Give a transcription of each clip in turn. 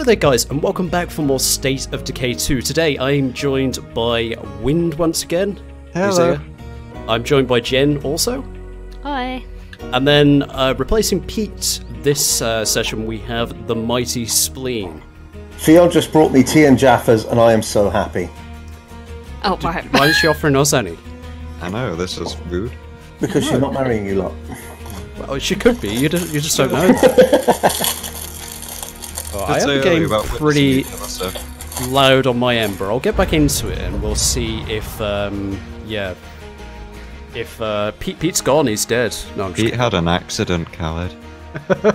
Hello there guys and welcome back for more State of Decay 2. Today I'm joined by Wind once again. Hello. I'm joined by Jen also. Hi. And then uh, replacing Pete this uh, session we have the Mighty Spleen. Theo just brought me tea and Jaffas, and I am so happy Oh, right. Why is she offering us any? I know, this is rude. because she's not marrying you lot. Well, she could be, you, just, you just don't know. Well, I Did have say the game about witnessing pretty each other, so- loud on my end, but I'll get back into it and we'll see if, um, yeah, if uh, Pete, Pete's gone, he's dead. No, I'm just Pete had an accident, Khaled.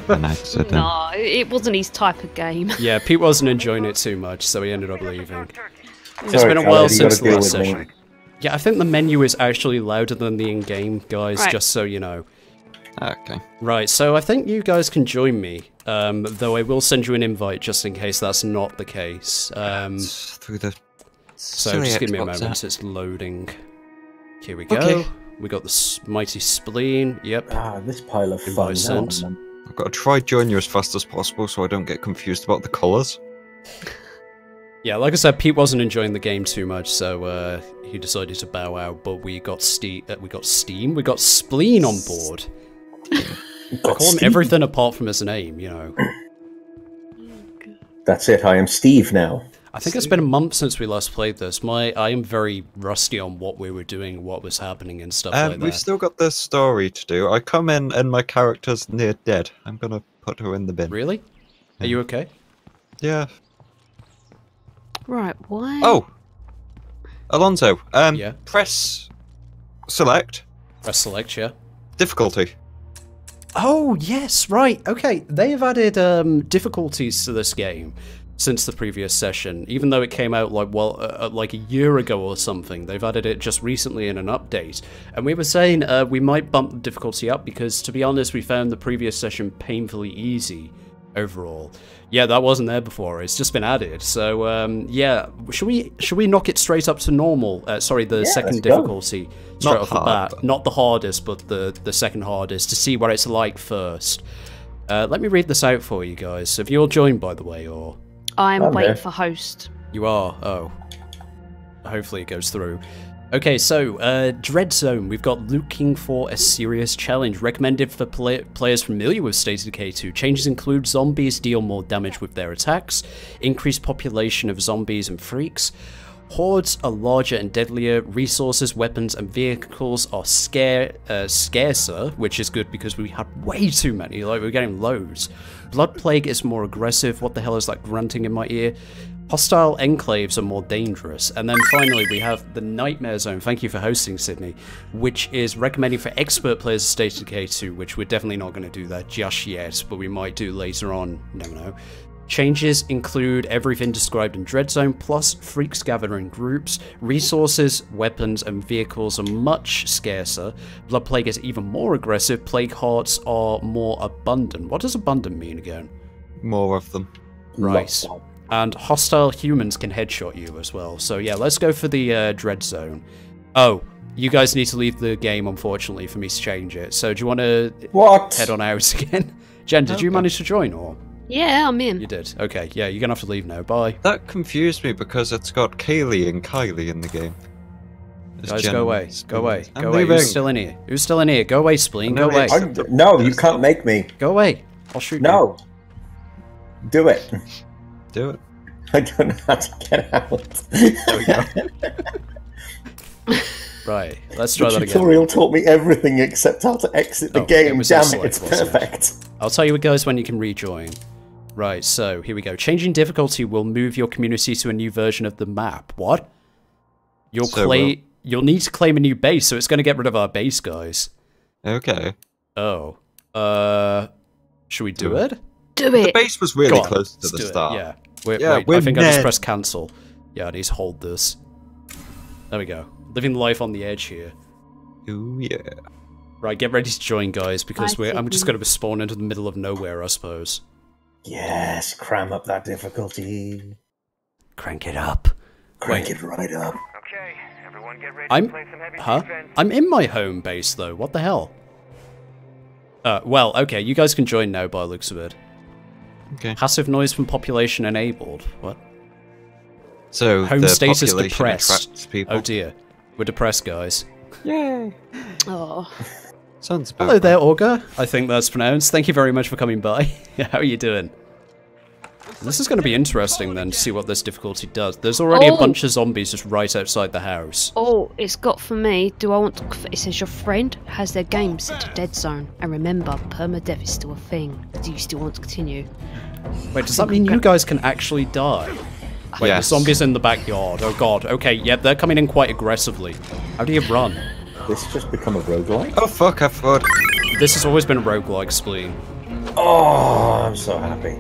an accident. No, it wasn't his type of game. Yeah, Pete wasn't enjoying it too much, so he ended up leaving. It's been a while you since the last with me. session. Yeah, I think the menu is actually louder than the in-game, guys, Right. just so you know. Okay. Right, so I think you guys can join me, um, though I will send you an invite just in case that's not the case. Um, through the. so silly just give me a moment, app. it's loading. Here we go. Okay. We got the mighty spleen, yep. Ah, this pile of fun. Invite Hang sent. I've got to try join you as fast as possible so I don't get confused about the colours. Yeah, like I said, Pete wasn't enjoying the game too much, so uh, he decided to bow out. But we got ste- uh, we got Steam, we got Spleen on board. Got Call him everything apart from his name, you know. That's it. I am Steve now. I think it's been a month since we last played this. My I am very rusty on what we were doing, what was happening, and stuff Um, like we've still got the story to do. I come in and my character's near dead. I'm gonna put her in the bin. Really? Are you okay? Yeah. Right, why? Oh! Alonzo, um, Yeah? press select Press select, yeah. difficulty. Oh yes, right. Okay, they have added um, difficulties to this game since the previous session. Even though it came out like well, uh, uh, like a year ago or something, they've added it just recently in an update. And we were saying uh, we might bump the difficulty up because, to be honest, we found the previous session painfully easy overall. Yeah, that wasn't there before. It's just been added. So um, yeah, should we should we knock it straight up to normal? Uh, sorry, the Yeah, second let's go. Difficulty straight Not off the hard, bat. Not the hardest, but the the second hardest to see what it's like first. Uh, let me read this out for you guys. Have you all joined, by the way, or I'm I'm waiting there. for host. you are? Oh, hopefully it goes through. Okay, so uh, Dread Zone. We've got looking for a serious challenge. Recommended for play- players familiar with State of Decay 2. Changes include zombies deal more damage with their attacks, increased population of zombies and freaks. Hordes are larger and deadlier. Resources, weapons, and vehicles are scare uh, scarcer, which is good because we had way too many. Like we're getting loads. Blood plague is more aggressive. What the hell is that grunting in my ear? Hostile enclaves are more dangerous. And then finally, we have the Nightmare Zone. Thank you for hosting, Sydney. Which is recommended for expert players of State of Decay 2, which we're definitely not going to do that just yet, but we might do later on. Never know. Changes include everything described in Dread Zone, plus freaks gather in groups. Resources, weapons, and vehicles are much scarcer. Blood Plague is even more aggressive. Plague Hearts are more abundant. What does abundant mean again? More of them. Right. And hostile humans can headshot you as well. So yeah, let's go for the uh, Dread Zone. Oh, you guys need to leave the game, unfortunately, for me to change it. So do you want to What? head on out again? Jen, did you manage to join, or Yeah, I'm in. you did? Okay, yeah, you're gonna have to leave now. Bye. That confused me because it's got Kaylee and Kylie in the game. It's Guys, Jen go and away. Go Spleen. away. I'm Go away. leaving. Who's still in here? Who's still in here? Go away, Spleen. No, Go away. I'm- no, you can't make me. Go away. I'll shoot you. No. Do it. Do it. I don't know how to get out. There we go. Right. Let's try the that again. tutorial taught me everything except how to exit the Oh, game. was a Damn it, it's wasn't it? perfect. I'll tell you what goes when you can rejoin. Right, so here we go. Changing difficulty will move your community to a new version of the map. What? You'll So claim. we'll- You'll need to claim a new base, so it's going to get rid of our base, guys. Okay. Oh. Uh. Should we do Do it? it. Do it. The base was really close to let's the do it, start. Yeah. Wait, Yeah, wait, I we're think I just Ned. pressed cancel. Yeah, I need to hold this. There we go. Living life on the edge here. Ooh, yeah. Right, get ready to join, guys, because Hi, we're, I'm just going to spawn into the middle of nowhere, I suppose. Yes, cram up that difficulty. Crank it up. Crank Wait. it right up. Okay, everyone get ready I'm. to play some heavy Huh? defense. I'm in my home base, though. What the hell? Uh, well, okay, you guys can join now by the looks of it. Okay. Passive noise from population enabled. What? So Home the status depressed. people. Oh dear. We're depressed, guys. Yay! Oh, Sounds about Hello there, right. Augur. I think that's pronounced. Thank you very much for coming by. How are you doing? This is going to be interesting then to see what this difficulty does. There's already a Oh. bunch of zombies just right outside the house. oh, it's got for me. Do I want? To, it says your friend has their game set to dead zone, and remember, permadeath is still a thing. Do you still want to continue? Wait, does that mean you guys can actually die? Wait, Yes. the zombies in the backyard. Oh god. Okay, yep, they're coming in quite aggressively. How do you run? This has just become a roguelike. Oh fuck! I thought. This has always been a roguelike spleen. Oh, I'm so happy.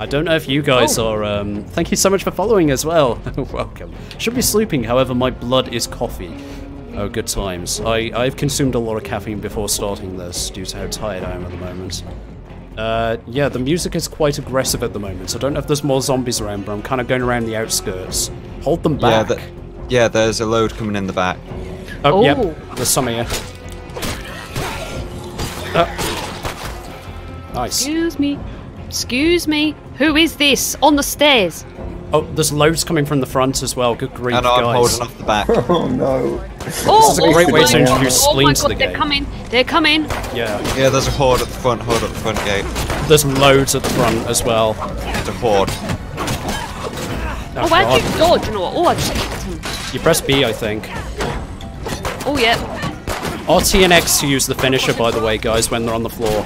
I don't know if you guys are. Um, thank you so much for following as well. Welcome. Should be sleeping, however, my blood is coffee. Oh, good times. I, I've consumed a lot of caffeine before starting this due to how tired I am at the moment. Uh, yeah, the music is quite aggressive at the moment. I don't know if there's more zombies around, but I'm kind of going around the outskirts. Hold them Yeah, back. that, yeah. There's a load coming in the back. Oh, Oh. yep. There's some here. Uh, nice. Excuse me. Excuse me. Who is this on the stairs? Oh, there's loads coming from the front as well. Good grief, And I'm guys. holding off the back. Oh no. Oh, is a great oh way to introduce God. Oh spleen to god, the they're game. coming. They're coming. Yeah. yeah, there's a horde at the front. Horde at the front gate. There's loads at the front as well. There's a horde. Oh, why'd you dodge? You know what? Oh, I just kicked him. You press B, I think. Oh, yeah. RT and X to use the finisher, by the way, guys, when they're on the floor.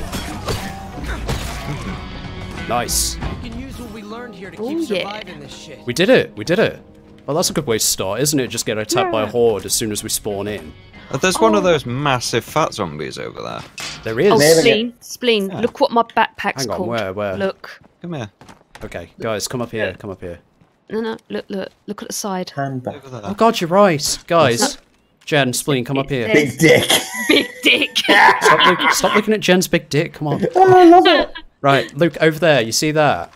Nice. We can use what we learned here to Oh, yeah. surviving this shit. We did it. We did it. Well, that's a good way to start, isn't it? Just get attacked by a horde as soon as we spawn in. There's one of Oh. those massive fat zombies over there. There is. Oh, Nailing it. spleen. Spleen. Look what my backpack's Hang on, called. where, where? Look. Come here. Okay, guys, come up here. Come up here. No, no. Look, look. Look at the side. Hand back. Oh. God, you're right, guys. Jen, Spleen, come up here. Big dick. Big dick. Stop, look, stop looking at Jen's big dick. Come on. Oh, I love it. Right, Luke, over there. You see that?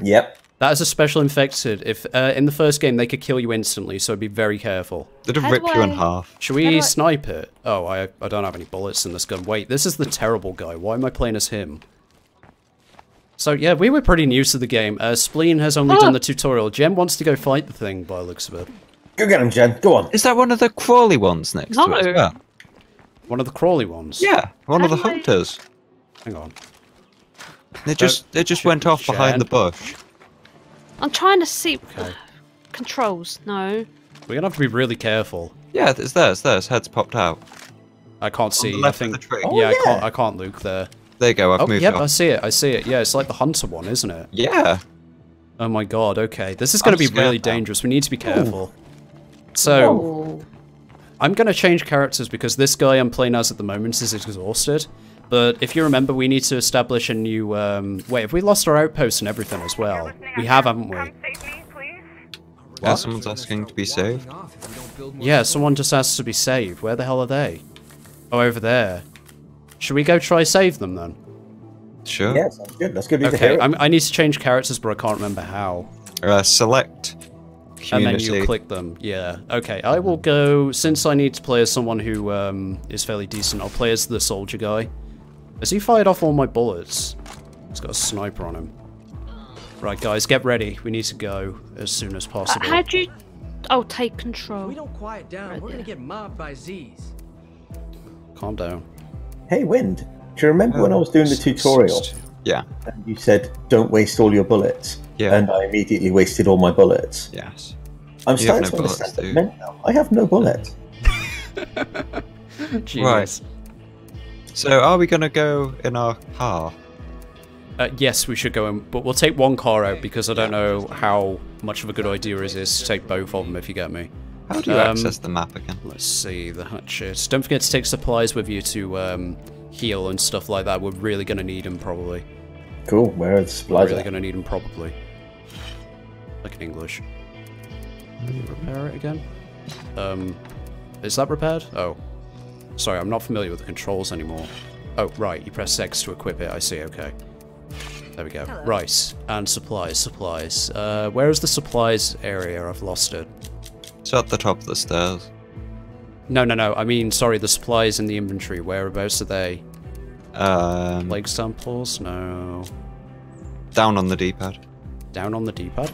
Yep. That is a special infected. If uh, in the first game they could kill you instantly, so be very careful. Did it How rip do you in half? Should we I- snipe it? Oh, I I don't have any bullets in this gun. Wait, this is the terrible guy. Why am I playing as him? So yeah, we were pretty new to the game. Uh, Spleen has only Ah! done the tutorial. Jen wants to go fight the thing by the looks of it. Go get him, Jen. Go on. Is that one of the crawly ones next to it? as No. well? One of the crawly ones. Yeah, one of the hunters. Hang on. They just they just went off behind the bush. I'm trying to see. Okay. Controls. No. We're gonna have to be really careful. Yeah, it's there, it's there. His head's popped out. I can't see. the I left of think. the tree. Oh, yeah, I can't. I can't look there. There you go. I've Oh, moved yep, it I see it. I see it. Yeah, it's like the hunter one, isn't it? Yeah. Oh my god. Okay, this is gonna I'm be really now. dangerous. We need to be careful. So. Oh. I'm going to change characters because this guy I'm playing as at the moment is exhausted. But if you remember, we need to establish a new. Um, wait, have we lost our outpost and everything as well? We have, haven't we? Come save me, please. Yeah, someone's asking to be saved. Yeah, someone just asked to be saved. Where the hell are they? Oh, over there. Should we go try save them then? Sure. Yeah, sounds good. Let's go do the Okay. I'm, I need to change characters, but I can't remember how. Uh, select And then you click them. Yeah. Okay, I will go. Since I need to play as someone who um, is fairly decent, I'll play as the soldier guy. Has he fired off all my bullets? He's got a sniper on him. Right, guys, get ready. We need to go as soon as Uh, possible. how'd you? Oh, take control. We don't quiet down. We're gonna get mobbed by Z's. Calm down. Hey, Wind. Do you remember when I was doing the tutorial Yeah. and you said, don't waste all your bullets? Yeah. And I immediately wasted all my bullets. Yes. I'm You have starting no to bullets, understand do what you? it meant now. I have no bullets. Genius. So are we gonna go in our car? Uh, yes, we should go in, but we'll take one car out because I don't know how much of a good idea it is to take both of them, if you get me. How do you Um, access the map again? Let's see the hatches. Don't forget to take supplies with you to um, heal and stuff like that. We're really going to need them probably. Cool. Where are the supplies? really going to need them probably. Like in English. Repair it again? Um, is that repaired? Oh. Sorry, I'm not familiar with the controls anymore. Oh, right, you press X to equip it. I see, okay. There we go. Right, and supplies, supplies. Uh, where is the supplies area? I've lost it. It's at the top of the stairs. No, no, no. I mean, sorry, the supplies in the inventory. Whereabouts are they? Um, Leg samples? No. Down on the D-pad. Down on the D-pad.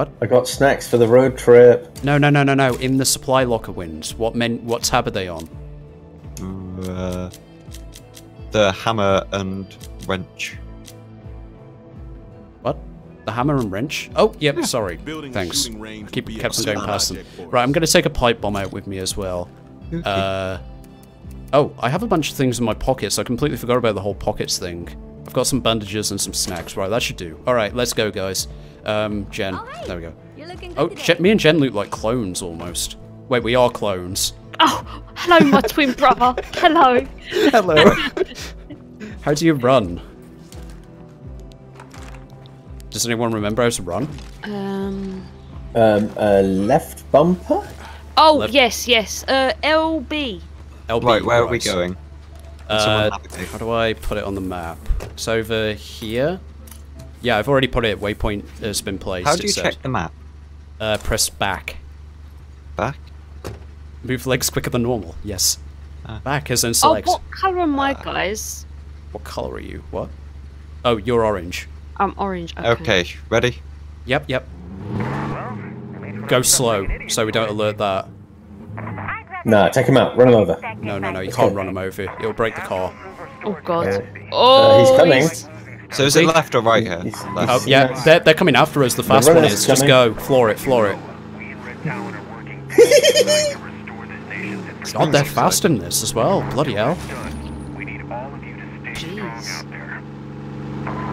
What? I got snacks for the road trip. No, no, no, no, no. In the supply locker wins. What men? What tab are they on? Uh, the hammer and wrench. What? The hammer and wrench? Oh, yep. Sorry. Building Thanks. range I keep kept on going fun past them. project for us. Right, I'm gonna take a pipe bomb out with me as well. Uh. Oh, I have a bunch of things in my pockets. I completely forgot about the whole pockets thing. I've got some bandages and some snacks. Right, that should do. All right, let's go, guys. Um, Jen. There we go. Oh, good Jen, me and Jen look like clones almost. Wait, we are clones. Oh, hello, my twin brother. Hello. Hello. how do you run? Does anyone remember how to run? Um. Um, a left bumper? Oh Left- yes, yes. Uh, LB. LB, Right, where are we going? Uh, how do I put it on the map? It's over here. Yeah, I've already put it. Waypoint has been placed. How do it you said. check the map? Uh, press back. Back? Move legs quicker than normal. Yes. Ah. Back as in select. Oh, what colour am I, guys? What color are you? What? Oh, you're orange. I'm orange. Okay. Okay, ready? Yep, yep. Go slow, so we don't alert that. Nah, take him out. Run him over. No, no, no, you can't run him over. It'll break the car. Oh god. Uh, Oh, he's coming. he's- So is it left or right here? He's- Left. Oh, yeah, they're, they're coming after us. The fast one runner's is. Just go. Floor it, floor it. We in Red Talon are working to restore this nation's God, they're fast in this as well. Bloody hell. done. We need all of you to stay strong Jeez. out there.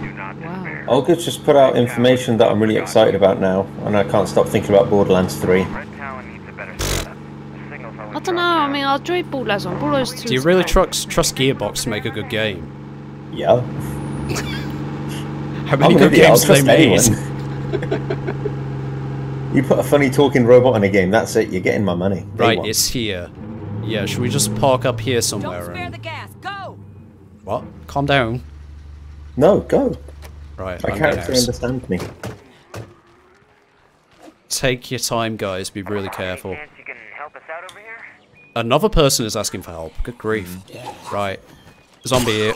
Do not Wow. despair. Olga's just put out information that I'm really excited about now, and I can't stop thinking about Borderlands 3. Red Talon needs a better setup. The signal's always I don't know. I mean, I'll do Borderlands on Borderlands 2. Do you really trust trust Gearbox to make a good game? Yeah. How many good an idiot, I'll games do they made? you put a funny talking robot in a game, that's it, you're getting my money. Day Right, one. it's here. Yeah, should we just park up here somewhere? Don't somewhere? spare and- the gas. Go. What? Calm down. No, go. Right, My I'm going character out. understands me. Take your time, guys. Be really careful. Chance you help us out over here? Another person is asking for help. Good grief. Mm. Right. Zombie here.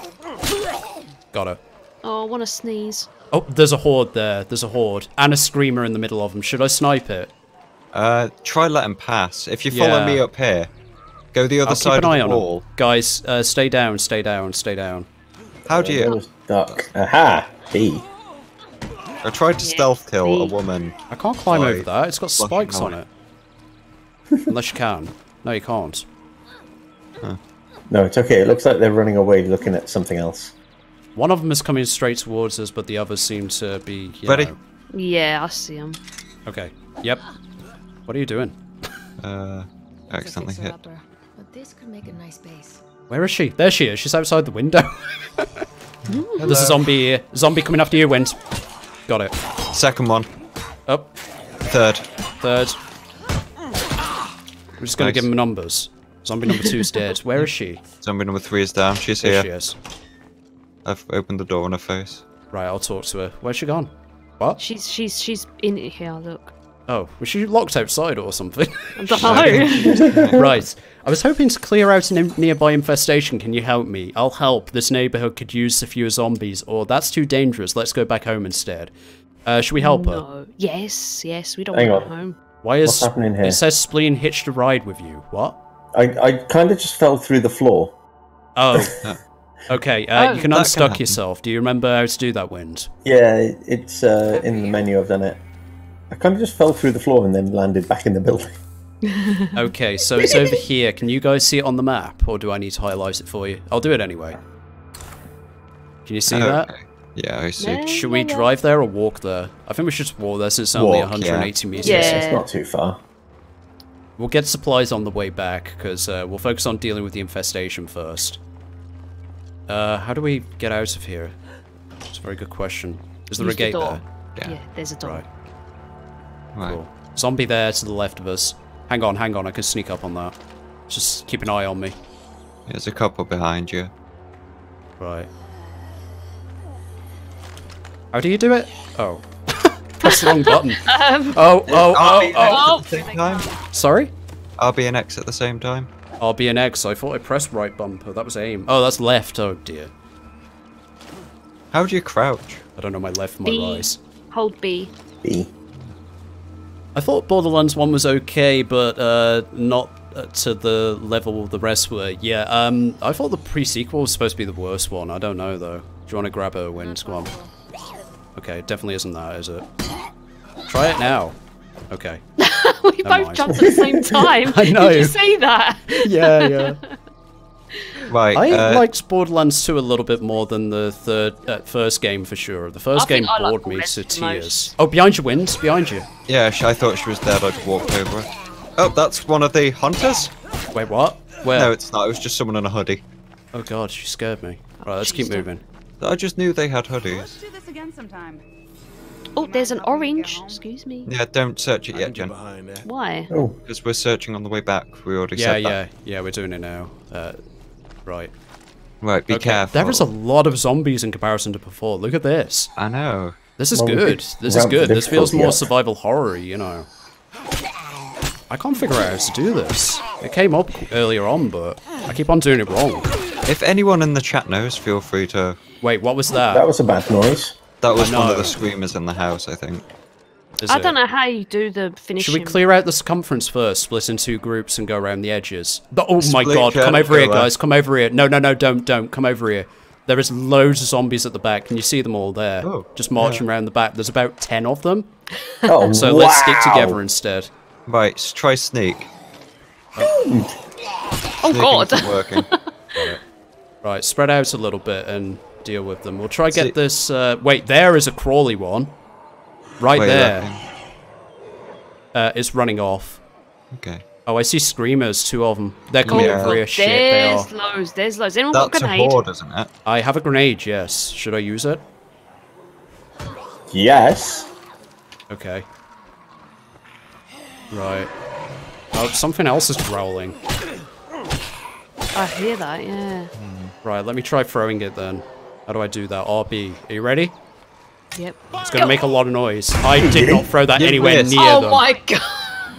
Got her. Oh, I want to sneeze. Oh, there's a horde there. There's a horde. And a screamer in the middle of them. Should I snipe it? Uh, try let him pass. If you follow Yeah. me up here, go the other I'll keep side an of on the them. wall. Guys, uh, stay down, stay down, stay down. How do There you? was Duck. Aha! B. I tried to stealth kill a woman. I can't climb over that. It's got spikes on it. Unless you can. No, you can't. No, it's okay. It looks like they're running away looking at something else. One of them is coming straight towards us, but the others seem to be. You Ready? know- Yeah, I see him. Okay. Yep. What are you doing? Uh, accidentally hit. But this could make a nice base. Where is she? There she is. She's outside the window. There's a zombie here. Zombie coming after you, Wind. Got it. Second one. Up. Third. Third. We're just gonna Nice. give him numbers. Zombie number two's dead. Where is she? Zombie number three is down. She's There here. she is. I've opened the door in her face. Right, I'll talk to her. Where's she gone? What? She's she's she's in here. Look. Oh, was she locked outside or something? I right. I was hoping to clear out a nearby infestation. Can you help me? I'll help. This neighborhood could use a few zombies. Or that's too dangerous. Let's go back home instead. Uh, should we help her? no. Yes, yes. We don't Hang want on. her home. Why is What's happening here? it says Spleen hitched a ride with you? What? I, I kind of just fell through the floor. Oh. okay. Uh, Oh. you can That can unstuck yourself. Do you remember how to do that, Wind? Yeah, it's uh, in the menu. I've done it. I kind of just fell through the floor and then landed back in the building. Okay, so it's over here. Can you guys see it on the map, or do I need to highlight it for you? I'll do it anyway. Can you see that? Yeah, I see. Yeah. Should we drive there or walk there? I think we should just walk there since it's only Walk, 180 meters. Yeah. It's not too far. We'll get supplies on the way back because uh, we'll focus on dealing with the infestation first. Uh, how do we get out of here? It's a very good question. Is there Use a gate door. there? Yeah. there's a door. Right. Right. Cool. Zombie there to the left of us. Hang on, hang on. I can sneak up on that. Just keep an eye on me. There's a couple behind you. Right. How do you do it? Oh. Press the wrong button. Um, Oh, oh, oh, oh. At the same time? Sorry? R, B, and X at the same time. R, B, and X. I thought I pressed right bumper. That was aim. Oh, that's left. Oh, dear. How do you crouch? I don't know my left from my B. right. Hold B. B. I thought Borderlands 1 was okay, but uh, not uh, to the level the rest were. Yeah, um, I thought the pre-sequel was supposed to be the worst one. I don't know, though. Do you want to grab a win, Squam? Okay, it definitely isn't that, is it? Try it now. Okay. we Never both mind. jumped at the same time. I know. Did you see that? Yeah, yeah. Right. I uh, liked Borderlands 2 a little bit more than the third, uh, first game for sure. The first I game I like bored me to tears. most. Oh, behind you, Wind. Behind you. Yeah, I thought she was dead. I just walked over her. Oh, that's one of the hunters? Wait, what? Where? No, it's not. It was just someone in a hoodie. Oh god, she scared me. Right, let's keep moving. I just knew they had hoodies. Let's do this again sometime. Oh, there's an orange. Excuse me. Yeah, don't search it yet, Jen. Why? Oh, Because we're searching on the way back. We already Yeah, said yeah, that. yeah, we're doing it now. Uh, right. Right, be Okay, careful. There is a lot of zombies in comparison to before. Look at this. I know. This is Well, good. This is good. This feels more up. survival horror, you know. I can't figure out how to do this. It came up earlier on, but I keep on doing it wrong. If anyone in the chat knows, feel free to. Wait, what was that? that was a bad noise. That was one of the screamers in the house, I think. Is I it? don't know how you do the finishing. Should we clear out the circumference first, split in two groups, and go around the edges? But, oh my god, come over here, there. guys. Come over here. No, no, no, don't, don't. Come over here. There is loads of zombies at the back. Can you see them all there? Oh, Just marching around the back. There's about ten of them. Oh, So wow. let's stick together instead. Right, try sneak. Oh, oh god. Sneaking's not working. Right, spread out a little bit and deal with them. We'll try get See- this. Uh, wait, there is a crawly one. Right Wait, there. Uh, it's running off. Okay. Oh, I see screamers. Two of them. They're coming Yeah. over here. Shit, they are. There's loads. There's loads. Anyone got a That's a grenade? horde, isn't it? I have a grenade. Yes. Should I use it? Yes. Okay. Right. Oh, something else is growling. I hear that. Yeah. Right, let me try throwing it then. How do I do that? RB. Are you ready? Yep. It's gonna make a lot of noise. I did not throw that anywhere missed. near Oh them. my god.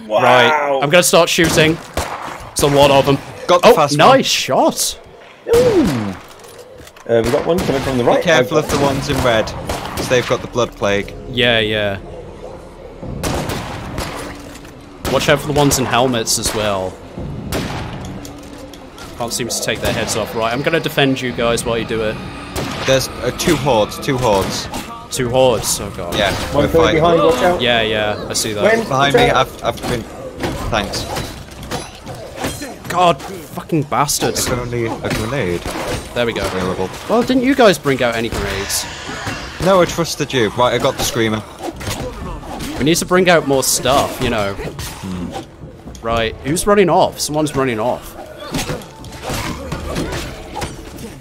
Wow. Right, I'm gonna start shooting. It's a lot of them. Got the Oh, fast nice shot. Uh, we got one coming from the right. Be careful of the ones in red, because they've got the blood plague. Yeah, yeah. Watch out for the ones in helmets as well. Can't seem to take their heads off. Right, I'm gonna defend you guys while you do it. There's uh, two hordes, two hordes. Two hordes. Oh god. Yeah, got we're one fighting. behind. Watch out. Yeah, yeah. I see that. When? Behind me, out. I've, I've been. Thanks. God, fucking bastards. There's only a grenade There we go. available. Well, didn't you guys bring out any grenades? No, I trusted you. Right, I got the screamer. We need to bring out more stuff, you know. Right, who's running off? Someone's running off.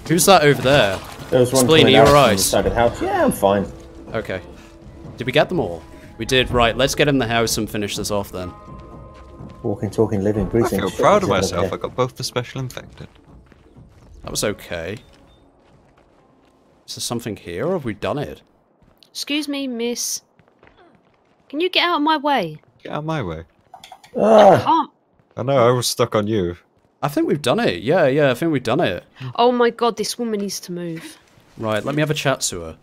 Who's that over there? There was one Spleen, coming are you out from alright? the side of the house. Yeah, I'm fine. Okay. Did we get them all? We did. Right, let's get in the house and finish this off then. Walking, talking, living, breathing. I breathing. feel proud of is it over myself. I here? got both the special infected. That was okay. Is there something here, or have we done it? Excuse me, miss. Can you get out of my way? Get out of my way. Ah, Can't. I know, I was stuck on you. I think we've done it. Yeah, yeah, I think we've done it. Oh my god, this woman needs to move. Right, let me have a chat to her.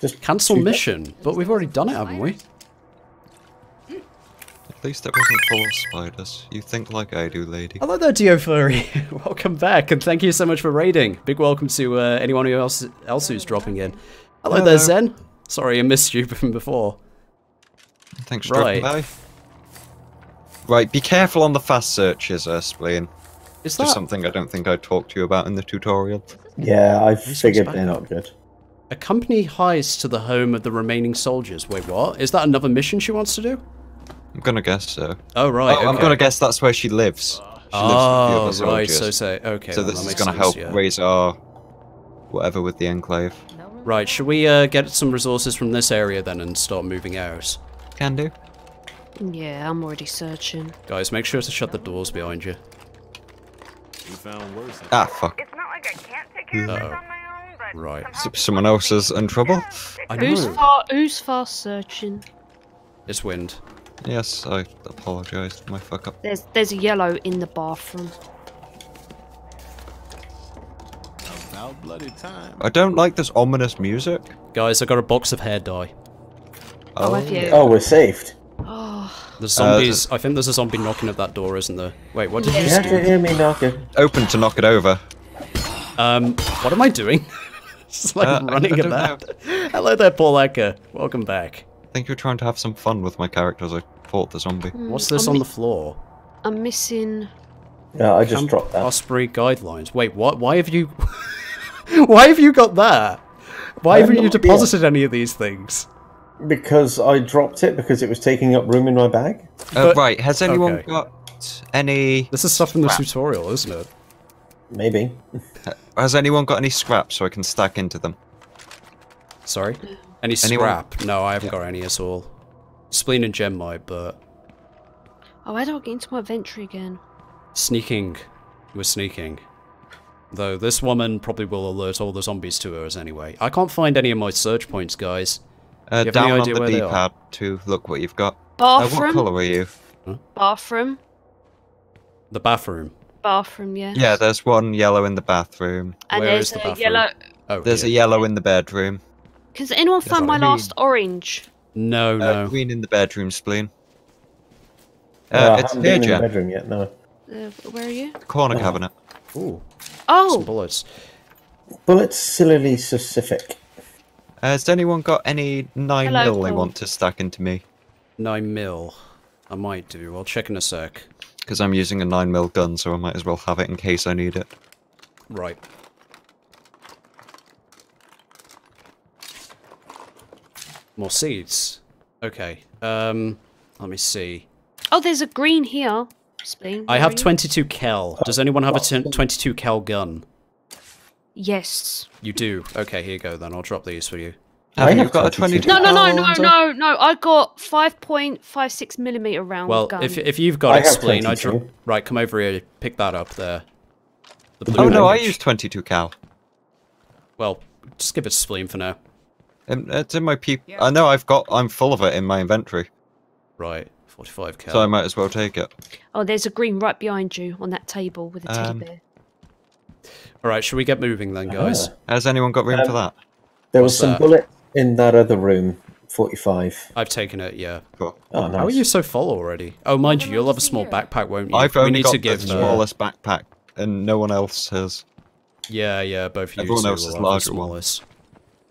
just Cancel shoot it. mission. But we've already done it, haven't we? At least it wasn't full of spiders. You think like I do, lady. Hello there, Dio Furry. welcome back, and thank you so much for raiding. Big welcome to uh, anyone who else, else who's dropping in. Hello, there, Zen. Sorry, I missed you from before. Thanks for dropping Right. by. Right, be careful on the fast searches, uh, Spleen. Is that Just something I don't think I talked to you about in the tutorial. Yeah, I figured they're not good. accompany heist to the home of the remaining soldiers? Wait, what? Is that another mission she wants to do? I'm gonna guess so. Oh right. oh, I'm gonna guess that's where she lives. She lives with the Oh other right. soldiers. So say okay. so then this that is makes gonna sense, help yeah. raise our whatever with the enclave. Right. Should we uh, get some resources from this area then and start moving out? Can do. Yeah, I'm already searching. Guys, make sure to shut the doors behind you. Ah, fuck. It's not like I can't take care of this on my own, but Right. somehow Someone else is in trouble? I Who's know. far? Who's fast searching? It's wind. Yes, I apologise for my fuck up. There's there's a yellow in the bathroom. About bloody time. I don't like this ominous music. Guys, I got a box of hair dye. Oh, have you? Oh, we're saved. Oh, There's Uh, zombies. I think there's a zombie knocking at that door, isn't there? Wait, what did You you have to hear me knocking. Open to knock it over. Um, what am I doing? Just like Uh, I- running I don't about. Hello there, Paul Acker. Welcome back. I think you're trying to have some fun with my character as I fought the zombie. What's this I'm on the floor? I'm missing. Yeah, I just Camp dropped that. Osprey guidelines. Wait, what? Why have you? Why have you got that? Why I haven't have you no idea. deposited any of these things? Because I dropped it because it was taking up room in my bag. Uh, But- right, has anyone okay. got any... This is stuff from the Crap. tutorial, isn't it? Maybe. Has anyone got any scraps so I can stack into them? Sorry. Any Anyone? scrap? No, I haven't got any at all. Spleen and Jen might, but Oh, I do I get into my inventory again? sneaking. We're sneaking. Though this woman probably will alert all the zombies to us anyway. I can't find any of my search points, guys. Uh, You have any down on the D-pad to look what you've got. Uh, what colour are you? Bathroom. The bathroom. Bathroom. Yeah. Yeah, there's one yellow in the bathroom. And Where there's is the bathroom? yellow. Oh, There's a yellow in the bedroom. Can anyone find my green. last orange? No, Uh, no. green in the bedroom, spleen. Uh, Uh, I it's haven't here, been in the Jen. bedroom yet. No. Uh, where are you? Corner cabinet. Ooh, some Oh, bullets. Bullets sillily specific. Uh, has anyone got any 9 Hello, mil they Paul. want to stack into me? Nine mil. I might do. I'll check in a sec. Because I'm using a 9 mil gun, so I might as well have it in case I need it. Right. More seeds. Okay. Um, let me see. oh, there's a green here. Spleen. I where have 22 cal. Does anyone have a 22 cal gun? Yes. You do. Okay, here you go then. I'll drop these for you. I Have you have got a 22. 22 No, no, no, no, no, no. I got 5.56 millimeter round Well, gun. if if you've got I it, have spleen, I dro- 22. right. Come over here. Pick that up there. The Oh blue no, I use 22 cal. Well, just give it to spleen for now. Um, It's in my peep. I know I've got. I'm full of it in my inventory, Right. 45 cal. so I might as well take it. oh, there's a green right behind you on that table with a teddy Um, bear. All right. Should we get moving then, guys? Ah. Has anyone got room Um, for that? There What's was some that? bullets in that other room. 45. I've taken it. Yeah. Cool. Oh, nice. How are you so full already? Oh, mind you, you'll have a small here. backpack, won't you? I've we only need got to give. the uh, smallest backpack, and no one else has. yeah, yeah. Both of you Everyone else is have the larger one. smallest.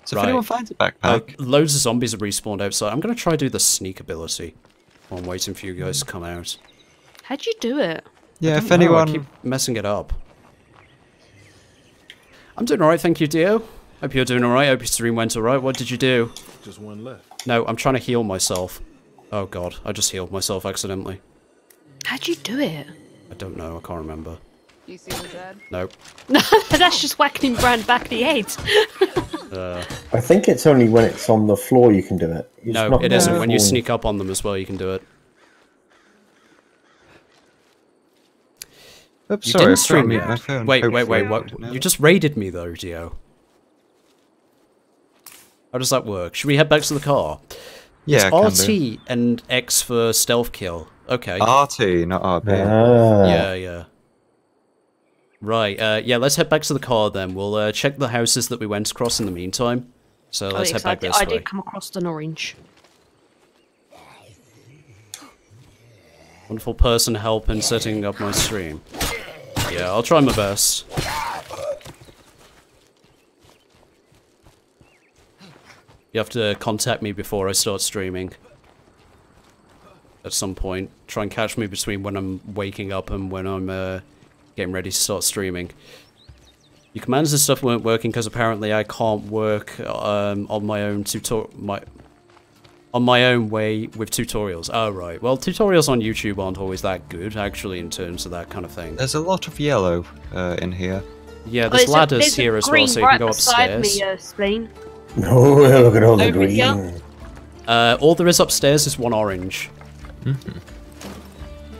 So Right. if anyone finds a Uh, backpack, loads of zombies have respawned outside. I'm gonna try to do the sneak ability. while I'm waiting for you guys to come out. How'd you do it? yeah, if don't know, anyone, I keep messing it up. I'm doing alright, thank you, Dio. Hope you're doing alright. Hope your stream went alright. What did you do? Just one left. No, I'm trying to heal myself. Oh god, I just healed myself accidentally. How'd you do it? I don't know, I can't remember. You see the dead? Nope. No, that's just whacking him round back the head. Uh, I think it's only when it's on the floor you can do it. You just no, knock it them isn't. When you sneak up on them as well, you can do it. Oops, You sorry, didn't stream forgot me. my phone. Wait, wait, Hopefully wait, what? You just raided me though, Dio. How does that work? Should we head back to the car? yeah, can it's do. RT and X for stealth kill. Okay. RT, not RB. Ah. Yeah, yeah. Right, uh, yeah, let's head back to the car then. We'll uh, check the houses that we went across in the meantime. So let's Oh, head yes, I, back did, this I way. did come across an orange. Wonderful person help in setting up my stream. Yeah, I'll try my best. You have to contact me before I start streaming. At some point. Try and catch me between when I'm waking up and when I'm uh, getting ready to start streaming. Your commands and stuff weren't working because apparently I can't work um, on my own tutor my on my own way with tutorials. Oh right. Well, tutorials on YouTube aren't always that good actually in terms of that kind of thing. There's a lot of yellow uh, in here. Yeah, Oh, there's a- ladders there's here as well, so you right can go beside upstairs. Me, uh, spleen. Oh, look at all the Over green. here. Uh, all there is upstairs is one orange.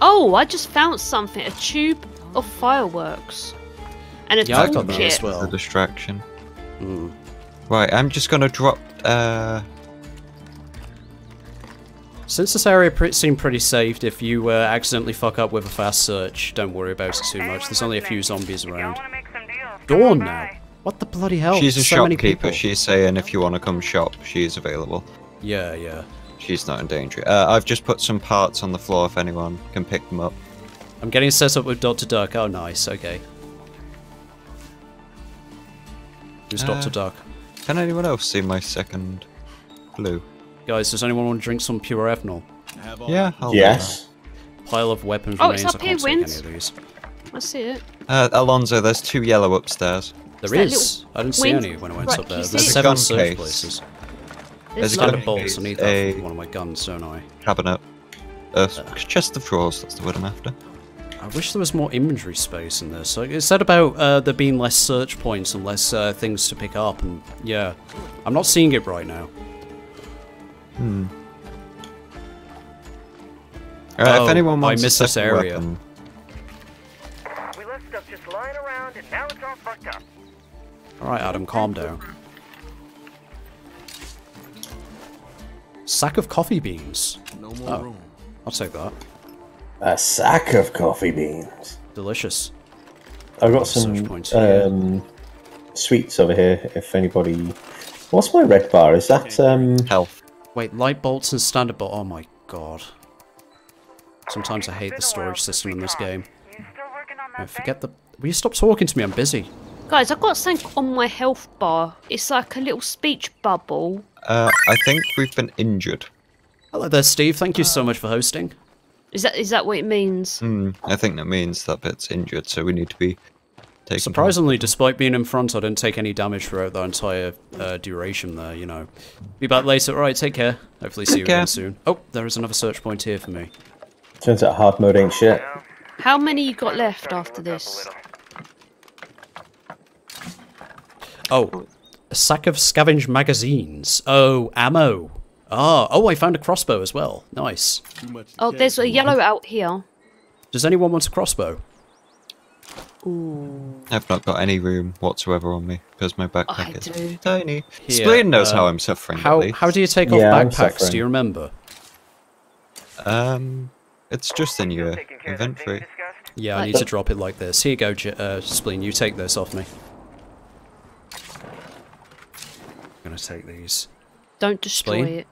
Oh, I just found something. A tube of fireworks. And a Yeah, I've got that as well. A distraction. Hmm. Right, I'm just gonna drop. Uh, Since this area pre- seemed pretty safe, if you uh, accidentally fuck up with a fast search, don't worry about it too much. There's only a few zombies around. Dawn now. What the bloody hell? she's a so shopkeeper. She's saying if you want to come shop, she's available. Yeah, yeah. She's not in danger. Uh, I've just put some parts on the floor if anyone can pick them up. I'm getting set up with Dr. Duck. Oh, nice. Okay. Who's Uh, Dr. Duck? Can anyone else see my second blue? Guys, does anyone want to drink some pure ethanol? Yeah. I'll Yes. Pile of weapons Oh, remains. it's I up can't here, take Wins. any of these. I see it. Uh, Alonzo, there's two yellow upstairs. There is. that is. I didn't see Wins- any when I went Right, up there. There's seven Gun search case. places. There's a Standard gun like, bolts. I case, need that for one of my guns, don't I? cabinet. Uh, chest of drawers, that's the word I'm after. I wish there was more inventory space in this. Like, it said about uh, there being less search points and less uh, things to pick up, and yeah, I'm not seeing it right now. Alright, Oh, if anyone I wants a missed this area. weapon, We left stuff just lying around, and now it's all fucked up. All right, Adam, calm down. Sack of coffee beans. No more Oh. room. I'll take that. A sack of coffee beans. Delicious. I've got some points um, sweets over here. If anybody, what's my red bar? Is that um? health. Wait, light bolts and standard bolt. Oh my god. Sometimes I hate the storage system in this game. You still I forget the. Will you stop talking to me? I'm busy. guys, I've got something on my health bar. It's like a little speech bubble. Uh, I think we've been injured. Hello there, Steve. Thank you so much for hosting. Is that is that what it means? Hmm, I think that means that bit's injured, so we need to be taken. to Surprisingly, despite being in front, I didn't take any damage throughout the entire uh, duration there, you know. Be back later. Alright, take care. Hopefully see you care. again soon. Oh, there is another search point here for me. Turns out hard mode ain't shit. How many you got left after this? Oh, a sack of scavenged magazines. Oh, ammo. Ah, oh, I found a crossbow as well. Nice. Too much to Oh, there's a yellow out here. Does anyone want a crossbow? I've not got any room whatsoever on me because my backpack I is do. tiny. Here, Spleen knows how um, I'm suffering. How at least. how do you take off Yeah, I'm backpacks? Do you remember? Um, it's just in your Taking care of that thing inventory. Yeah, I need to drop it like this. Here you go, J- uh, Spleen. You take this off me. I'm gonna take these. Don't destroy Spleen? it.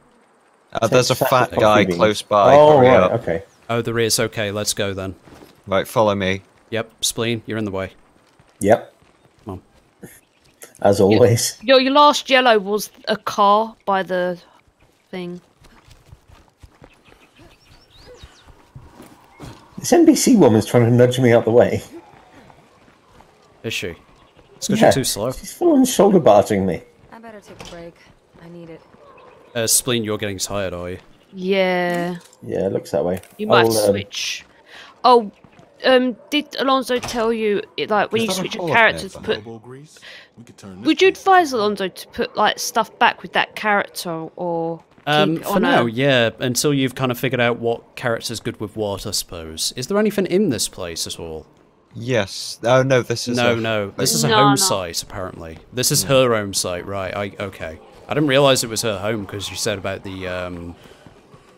Uh, there's a fat guy close by. Oh hurry right, up. okay. Oh, there is. Okay, let's go then. Right, follow me. Yep, Spleen, you're in the way. Yep. Come on. As always. Your your last yellow was a car by the thing. This NPC woman's trying to nudge me out the way. Is she? It's because Yeah. you're too slow. She's full on shoulder barging me. I better take a break. I need it. Uh, Spleen, you're getting tired, are you? Yeah. Yeah, it looks that way. You might I'll, um, switch. Oh, um, did Alonzo tell you like when Is you switch your bullet characters, put? We could turn Would you advise Alonzo to put like stuff back with that character or Um, for on now, a- yeah, until you've kind of figured out what character's good with what, I suppose. Is there anything in this place at all? Yes. Oh no, this is no, a- no. This is a No, home no. site, apparently. This is her home site, right? I okay. I didn't realize it was her home because you said about the um,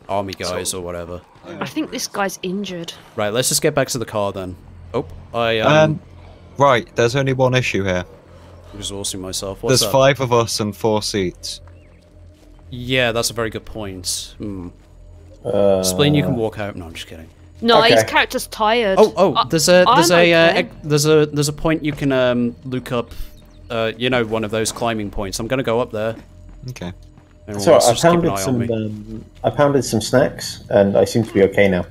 army guys or whatever. I think this guy's injured. Right, let's just get back to the car then. Oh, I um, Um, right. There's only one issue here. exhausting myself. What's There's up? five of us and four seats. Yeah, that's a very good point. Hmm. Uh, Spleen, you can walk out. No, I'm just kidding. No, his character's tired. Oh, oh, there's a there's I'm a uh, okay. ec- there's a there's a point you can um look up. Uh, you know, one of those climbing points. I'm gonna go up there. Okay. Everyone So I just keep an pounded some. Um, I pounded some snacks, and I seem to be okay now.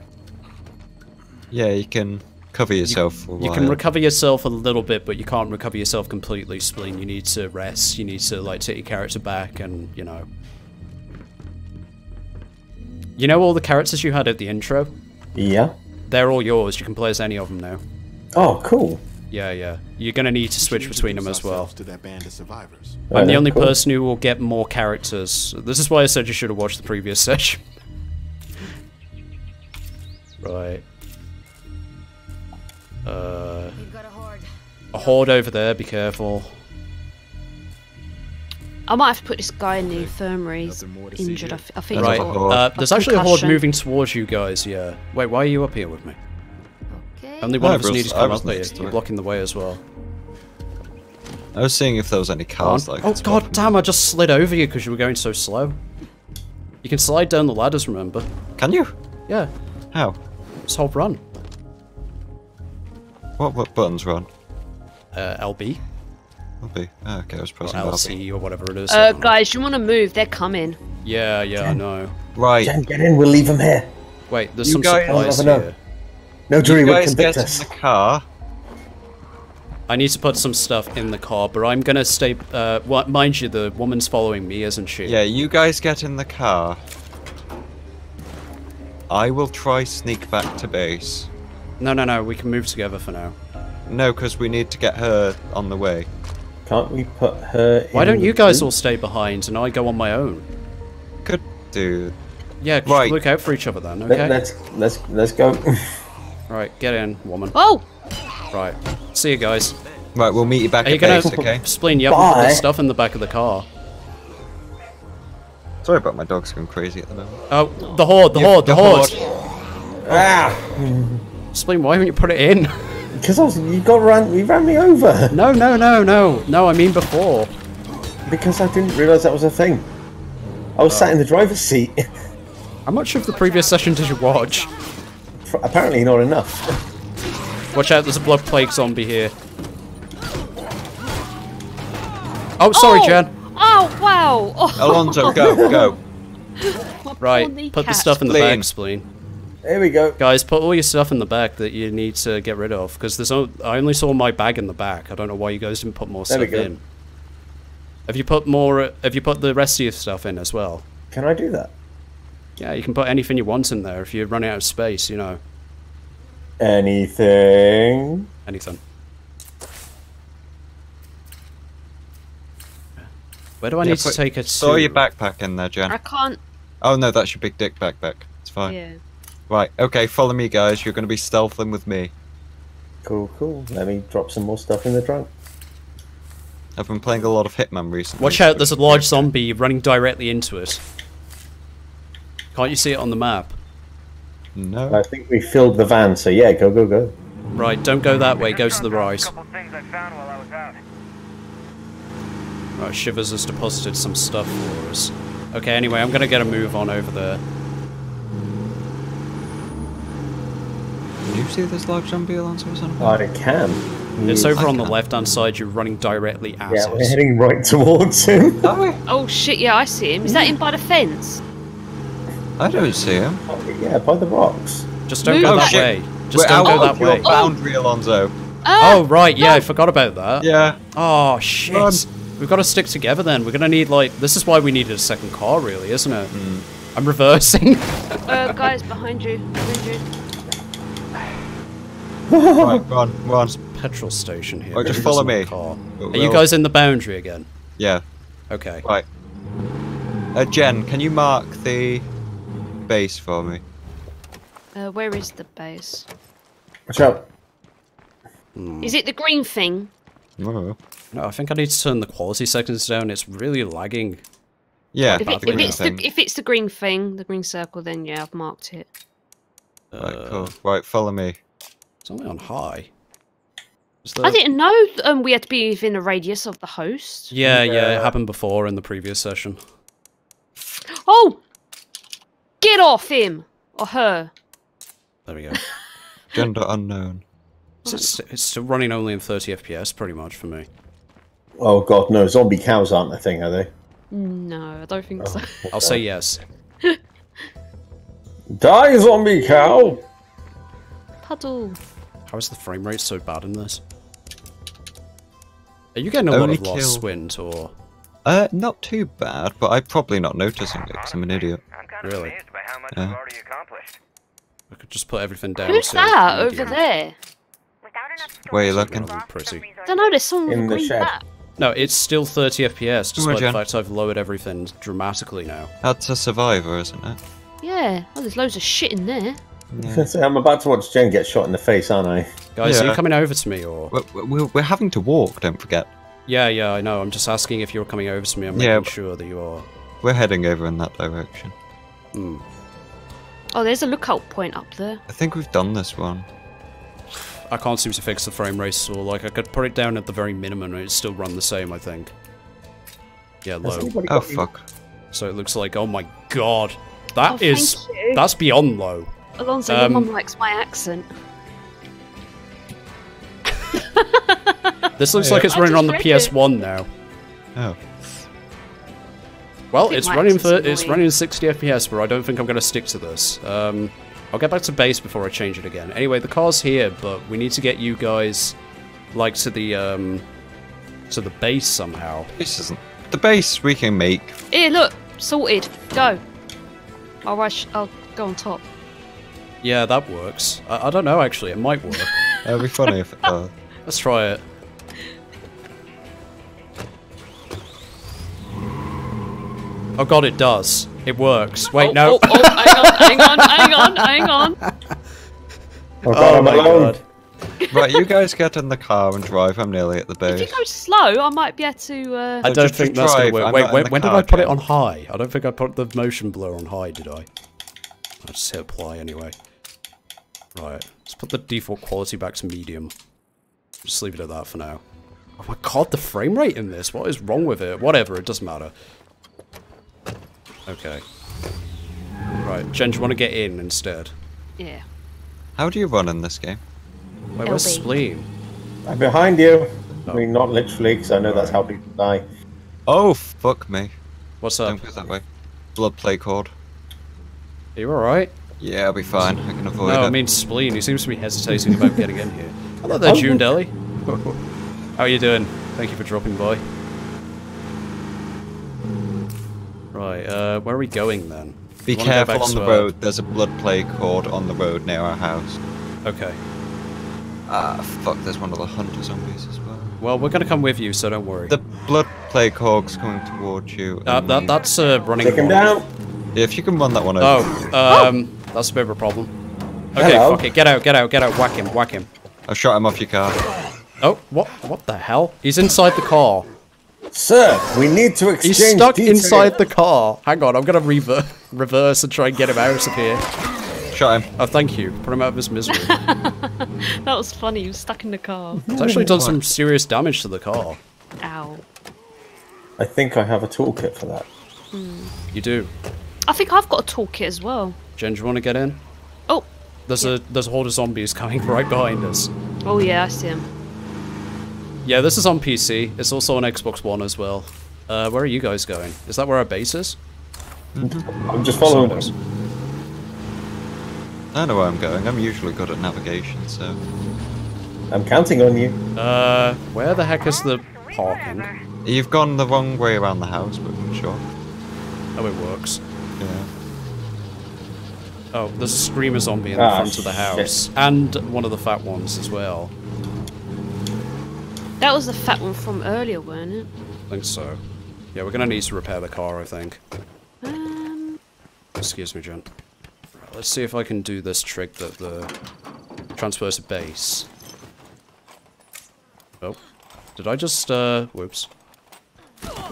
Yeah, you can cover yourself for a You can recover yourself a little bit, but you can't recover yourself completely, Spleen. You need to rest. You need to like take your character back, and you know. You know all the characters you had at the intro? Yeah. They're all yours. You can play as any of them now. Oh, cool. Yeah, yeah. You're gonna need to switch between them as well. To that band of survivors. I'm the only cool. person who will get more characters. This is why I said you should have watched the previous session. right. Uh, a horde. a horde over there. Be careful. I might have to put this guy in the infirmary. He's Nothing more to see injured. I, I, f- I think. Right. he's a got- horde. Uh, there's actually a horde moving towards you guys. Yeah. Wait. Why are you up here with me? Okay. Only one I of us was- needs to come was up here. next to You're blocking the way as well. I was seeing if there was any cars like. oh god walking. damn! I just slid over you because you were going so slow. You can slide down the ladders, remember? Can you? Yeah, How? just hold run. What what buttons run? Uh, LB LB. Oh, okay, I was or pressing LB. LC or whatever it is. Uh, don't know. guys, you want to move? They're coming. Yeah, yeah, I know. Right. Jen, get in. We'll leave them here. Wait, there's You some guys- supplies I'll never know. here. No jury you would guys convict get us. in the car. I need to put some stuff in the car, but I'm gonna stay. Uh, what? Mind you, the woman's following me, isn't she? Yeah, you guys get in the car. I will try sneak back to base. No, no, no. We can move together for now. No, because we need to get her on the way. Can't we put her? Why don't the you guys boot? all stay behind and I go on my own? Could do. Yeah, Right. look out for each other then. Let, Okay. let's let's let's go. Right, get in, woman. Oh, Right. See you guys. Right, we'll meet you back Are you at gonna base, okay? explain? You haven't put Bye. the stuff in the back of the car. Sorry about my dog's going crazy at the moment. Oh, the horde, the Yeah, horde, the, the horde. ah, Explain why haven't you put it in? because I was you got ran you ran me over no, no, no, no, no. I mean before. because I didn't realise that was a thing. I was sat in the driver's seat. How much of the previous session did you watch? Apparently not enough. Watch out, there's a blood plague zombie here. Oh, sorry, oh! Jen. Oh wow! Oh, Alonzo, go, go. Right, put the stuff in the Spleen. bag, spleen. There we go. Guys, put all your stuff in the back that you need to get rid of, because there's no, I only saw my bag in the back. I don't know why you guys didn't put more There we stuff go. in. Have you put more? Have you put the rest of your stuff in as well? Can I do that? Yeah, you can put anything you want in there if you're running out of space. You know, Anything? anything. Where do I Yeah, need to take it Throw your backpack in there, Jen. I can't. Oh no, that's your big dick backpack. It's fine. Yeah. Right, okay, follow me, guys. You're going to be stealthing with me. Cool, cool. Let me drop some more stuff in the trunk. I've been playing a lot of Hitman recently. Watch out! There's a large zombie running directly into it. Can't you see it on the map? No. I think we filled the van, so yeah, go, go, go. Right, don't go that way. Go to the right. couple things I found while I was out. Right, Shivers has deposited some stuff for us. Okay, anyway, I'm gonna get a move on over there. Did you see this large zombie Alonzo was on about? I can. It's Yes. over on the can't. left hand side, you're running directly at Yeah, we're heading right towards him. Are we? Oh shit! Yeah, I see him. Is that him by the fence? I don't see him. yeah, by the rocks. Just don't Move go that that way. way. Just We're don't out go of that your way. boundary, Alonzo. Ah! Oh, right, yeah, I forgot about that. Yeah. Oh, shit. Run. We've got to stick together then. We're gonna need, like, this is why we needed a second car, really, isn't it? Hmm. I'm reversing. Uh, guys, behind you, behind you. right, run, run. Petrol station here. Right, just follow me. Car. Are you we'll- guys in the boundary again? Yeah. Okay. Right. Uh, Jen, can you mark the base for me? Uh, where is the base? Watch out. Is it the green thing? Oh. No, I think I need to turn the quality settings down. It's really lagging. Yeah, If, it, if it's thing. the if it's the green thing, the green circle, then yeah, I've marked it. Right, Uh, cool. Right, follow me. It's only on high. Is I didn't know um, we had to be within a radius of the host. Yeah, yeah, Yeah. it happened before in the previous session. Oh! Get off him! Or her. There we go. Gender unknown. So it's, it's running only in 30 FPS, pretty much, for me. Oh god, no, zombie cows aren't a thing, are they? No, I don't think so. I'll say yes. Die, zombie cow! Puddle. How is the frame rate so bad in this? Are you getting a lot Only of lost kill- wind, or... Uh, not too bad, but I'm probably not noticing it because I'm an idiot. I'm kind of Really? Amazed by how much Yeah. we've already accomplished. I could just put everything down Who's to that over there? Where are you looking? Really pretty. I don't know, there's someone In the green shed. bat. No, it's still 30 FPS, despite the fact I've lowered everything dramatically now. That's a survivor, isn't it? Yeah. Oh, there's loads of shit in there. I'm about to watch Jen get shot in the face, aren't I? Guys, are you coming over to me, or...? We're, we're, we're having to walk, don't forget. Yeah, yeah, I know. I'm just asking if you're coming over to me. I'm making but- sure that you are. We're heading over in that direction. Hmm. Oh, there's a lookout point up there. I think we've done this one. I can't seem to fix the frame rate at all. Like, I could put it down at the very minimum and it'd still run the same, I think. Yeah, low. Oh fuck. So it looks like, oh my god. That Oh, is, that's beyond low. Alonzo, Um, your mum likes my accent. This looks Yeah. like it's running on the PS1 now. Oh. Well, it's running for accent's it's running at 60 FPS, but I don't think I'm going to stick to this. Um, I'll get back to base before I change it again. Anyway, the car's here, but we need to get you guys like to the um to the base somehow. This isn't the base we can make. Here, look, sorted. Go. I'll rush. I'll go on top. Yeah, that works. I, I don't know actually. It might work. It'd be funny if it does. Let's try it. Oh god, it does. It works. Wait, oh, no. Oh, oh, hang on, hang on, hang on, hang on. Oh, God, Oh my alone. god. right, you guys get in the car and drive. I'm nearly at the base. If you go slow, I might be able to. Uh... I don't just think to that's gonna work. I'm Wait, when, when did I put it on high? I don't think I put the motion blur on high, did I? I just hit apply anyway. Right, let's put the default quality back to medium. Just leave it at that for now. Oh my god, the frame rate in this, what is wrong with it? Whatever, it doesn't matter. Okay. Right, Jen, do you want to get in instead? Yeah. How do you run in this game? Wait, where's LB. Spleen? I'm behind you. I Oh. mean, not literally, because I know that's how people die. Oh fuck me! What's up? Don't go that way. Blood plague cord. Are you alright? Yeah, I'll be fine. I can avoid No, it. I mean Spleen. He seems to be hesitating about getting in here. Hello there, June Deli. How are you doing? Thank you for dropping by. Right, uh, where are we going then? be We wanna go careful on the road. There's a blood plague cord on the road near our house. Okay. Ah, fuck. There's one of the hunter zombies as well. Well, we're gonna come with you, so don't worry. The blood plague cord's coming towards you. uh, that you- that's uh, running. Take him down. Yeah, if you can run that one over. Oh, um, that's a bit of a problem. Okay, Hello. fuck it. Get out, get out, get out. Whack him, whack him. I shot him off your car. Oh, what? What the hell? He's inside the car. Sir, we need to exchange He's stuck details. inside the car. Hang on, I'm gonna rever reverse and try and get him out of here. Shot him. Oh, thank you. Put him out of his misery. That was funny. He was stuck in the car. It's actually done some serious damage to the car. Ow. I think I have a toolkit for that. Hmm. You do. I think I've got a toolkit as well. Jen, do you want to get in? Oh. There's a there's a horde of zombies coming right behind us. Oh yeah, I see him. Yeah, this is on PC. It's also on Xbox One as well. Uh, where are you guys going? Is that where our base is? I'm just following Somewhere. them. I know where I'm going. I'm usually good at navigation, so. I'm counting on you. Uh, where the heck is the parking? You've gone the wrong way around the house, but sure. Oh, it works. Yeah. Oh, there's a screamer zombie in the Ah, front of the shit. house, and one of the fat ones as well. That was the fat one from earlier, weren't it? I think so. Yeah, we're gonna need to repair the car, I think. Um, Excuse me, Jen. Right, let's see if I can do this trick that the transfers to base. Oh, did I just uh? Whoops.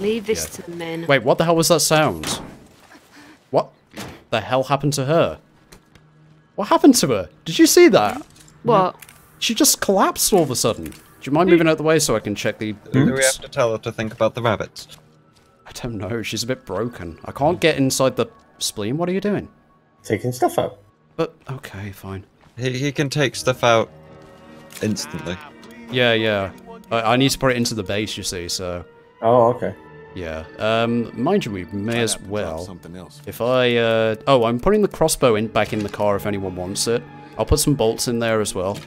leave this Yeah. to the men. Wait, what the hell was that sound? What the hell happened to her? What happened to her? Did you see that? What? She just collapsed all of a sudden. Do you mind moving out the way so I can check the Do we have to tell her to think about the rabbits? I don't know. She's a bit broken. I can't get inside the spleen. What are you doing? Taking stuff out. But okay, fine. He, he can take stuff out instantly. Yeah, yeah. I, I need to put it into the base, you see. So Oh, okay. yeah. Um, mind you, we may Might as have to drop well. Something else. If I uh, oh, I'm putting the crossbow in back in the car if anyone wants it. I'll put some bolts in there as well.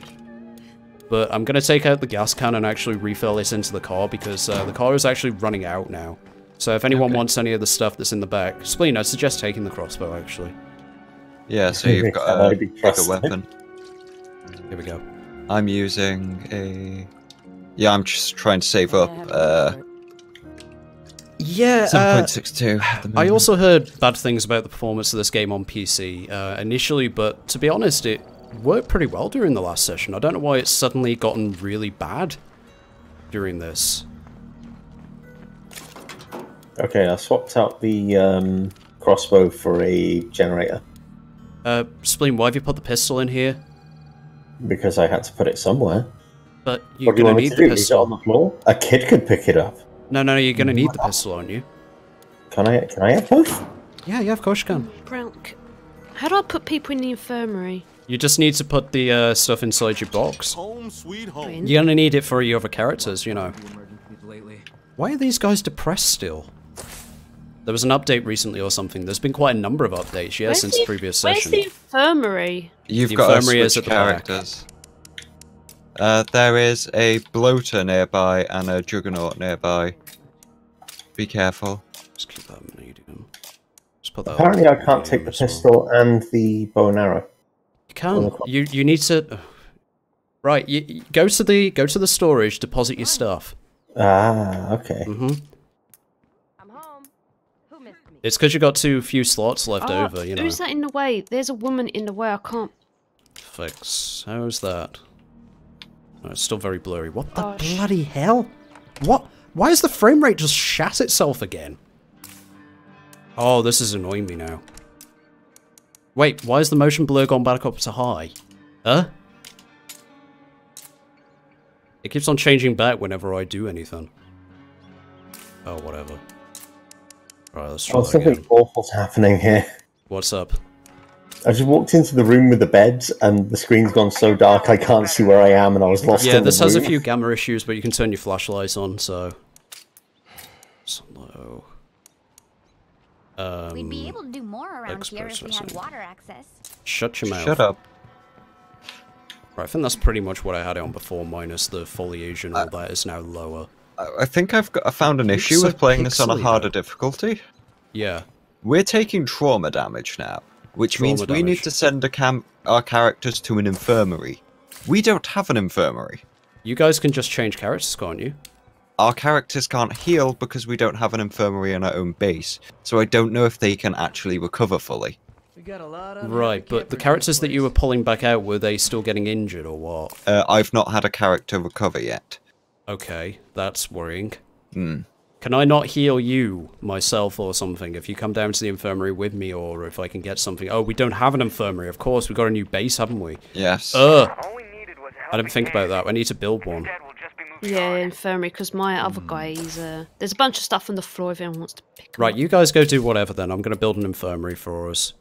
But I'm gonna take out the gas can and actually refill this into the car because uh, the car is actually running out now. So if anyone Okay. wants any of the stuff that's in the back, Spleen, I suggest taking the crossbow actually. Yeah, so you've got Can a I be bigger trusted? weapon. Here we go. I'm using a. Yeah, I'm just trying to save up. Uh, Yeah. seven point six two. I also heard bad things about the performance of this game on PC uh, initially, but to be honest, it worked pretty well during the last session. I don't know why it's suddenly gotten really bad during this. Okay, I swapped out the um, crossbow for a generator. Uh, Spleen, why have you put the pistol in here? because I had to put it somewhere. But you're what do you gonna need the do? Leave it on pistol. the floor? A kid could pick it up. No, no, no, you're gonna need the pistol, aren't you? Can I? Can I have both? Yeah, yeah, of course you can. Brown. c- How do I put people in the infirmary? You just need to put the uh, stuff inside your box. Home sweet home. You're gonna need it for your other characters, you know. The emergencies lately. Why are these guys depressed still? There was an update recently or something. There's been quite a number of updates, yeah, Where's since the- previous Where's session. the infirmary? You've The got to infirmary is switch at the characters. Uh, there is a bloater nearby and a juggernaut nearby. Be careful. Just keep that medium. Just put that Apparently, I can't take the as well. pistol and the bow and arrow. You can. the- You you need to. Right, you, you- go to the go to the storage, deposit your stuff. Ah, okay. hmm I'm home. Who missed me? It's because you got too few slots left Oh, over. You know. Who's that in the way? There's a woman in the way. I can't. Fix. How's that? Oh, it's still very blurry. What the Oh, bloody hell? What? Why is the frame rate just shat itself again? Oh, this is annoying me now. Wait, why is the motion blur gone back up to high? Huh? It keeps on changing back whenever I do anything. Oh, whatever. Right, let's try Oh, something again. awful's happening here. What's up? I just walked into the room with the beds, and the screen's gone so dark I can't see where I am, and I was lost. Yeah, this has a few gamma issues, but you can turn your flashlights on, so... Slow. Um, We'd be able to do more around here if we had water access. Shut your mouth. Shut up. Right, I think that's pretty much what I had it on before, minus the foliage and all that is now lower. I I think I've got, I found an Looks issue so with playing this on a harder though. difficulty. Yeah. We're taking trauma damage now, which means Trauma we need to send a cam- our characters to an infirmary. We don't have an infirmary. You guys can just change characters, can't you? Our characters can't heal because we don't have an infirmary in our own base, so I don't know if they can actually recover fully. We got a lot of Right, but the characters that you were pulling back out, were they still getting injured or what? Uh, I've not had a character recover yet. Okay, that's worrying. Hmm. Can I not heal you, myself, or something, if you come down to the infirmary with me, or if I can get something? Oh, we don't have an infirmary, of course, we've got a new base, haven't we? Yes. Ugh! All we needed was I didn't think about that, I need to build one. Yeah, infirmary. Because my other guy, he's uh, there's a bunch of stuff on the floor if anyone wants to pick Right, up. you guys go do whatever then, I'm gonna build an infirmary for us.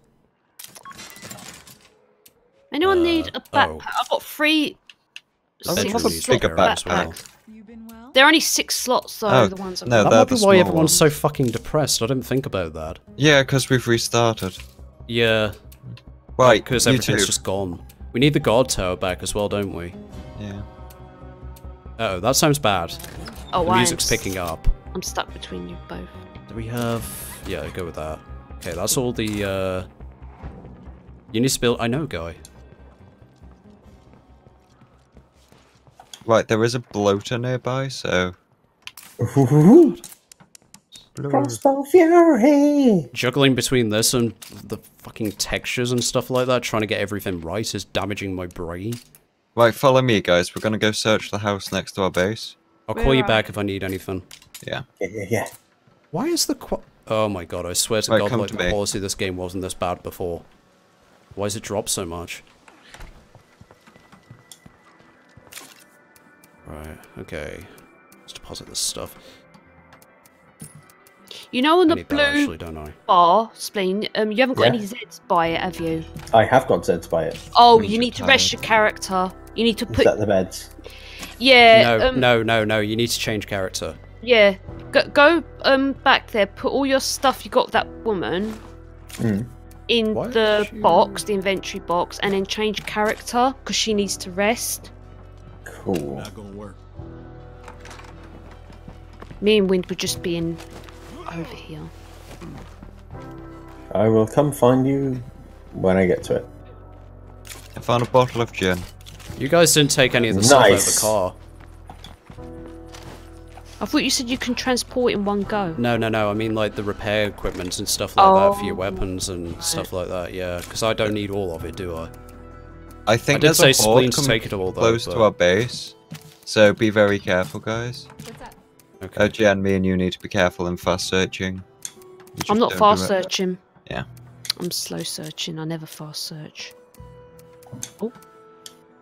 Anyone need a backpack? oh. I've got three. Bedroom have a bigger repairing as well. backpack. There are only six slots though. Oh, the ones I've no, got. That they're might be why everyone's ones. so fucking depressed, I didn't think about that. Yeah, because we've restarted. Yeah, Right, because everything's two. just gone. We need the guard tower back as well, don't we? Yeah. Uh oh, that sounds bad. oh, The I'm music's picking up. I'm stuck between you both. Do we have... Yeah, go with that. Okay, that's all the, uh... You need to build... I know, Guy. Right, there is a bloater nearby, so. Ooh, Crossbow Fury! Juggling between this and the fucking textures and stuff like that, trying to get everything right is damaging my brain. Right, follow me, guys. We're gonna go search the house next to our base. I'll Where call you are- back if I need anything. Yeah. Yeah, yeah, yeah. Why is the qu- Oh my god, I swear to Right, god, come like to the me. quality this game wasn't this bad before. Why has it dropped so much? Right, okay. Let's deposit this stuff. You know, on I the blue that actually, don't I? bar, Spleen, um, you haven't got Yeah. any Zeds by it, have you? I have got Zeds by it. Oh, you need to rest tired. your character. You need to Is put. that the beds? Yeah. no, um, no, no, no, you need to change character. Yeah. Go, go um back there. Put all your stuff you got that woman Mm. in Why the don't box, the inventory box, and then change character because she needs to rest. Cool. Not gonna work. Me and Wind were just being over here. I will come find you when I get to it. I found a bottle of gin. You guys didn't take any of the stuff out of the car. I thought you said you can transport in one go. No, no, no, I mean like the repair equipment and stuff like that for your Oh. weapons and stuff like that, yeah. Because I don't need all of it, do I? I think I did there's say a spleen horde to coming take it all, though, close but- to our base, so be very careful, guys. Okay. Uh, Jen, me and you need to be careful in fast searching. I'm not fast searching. Yeah. I'm slow searching. I never fast search. Oh.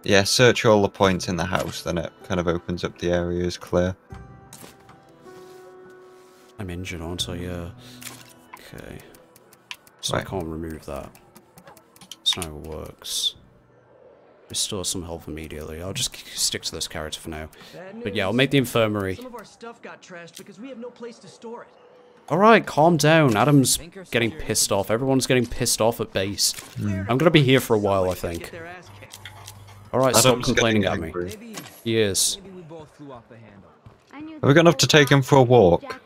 Yeah, search all the points in the house, then it kind of opens up the areas clear. I'm injured, aren't I? Yeah. Okay. So I can't remove that. That's not how it works. Restore some health immediately. I'll just stick to this character for now. But yeah, I'll make the infirmary. Some of our stuff got trashed because we have no place to store it. Alright, calm down. Adam's getting pissed off. Everyone's getting pissed off at base. Hmm. I'm gonna be here for a while, I think. Get their ass kicked. Alright, stop complaining at me. angry. He is. maybe we both flew off the handle. Are we gonna have to take him for a walk?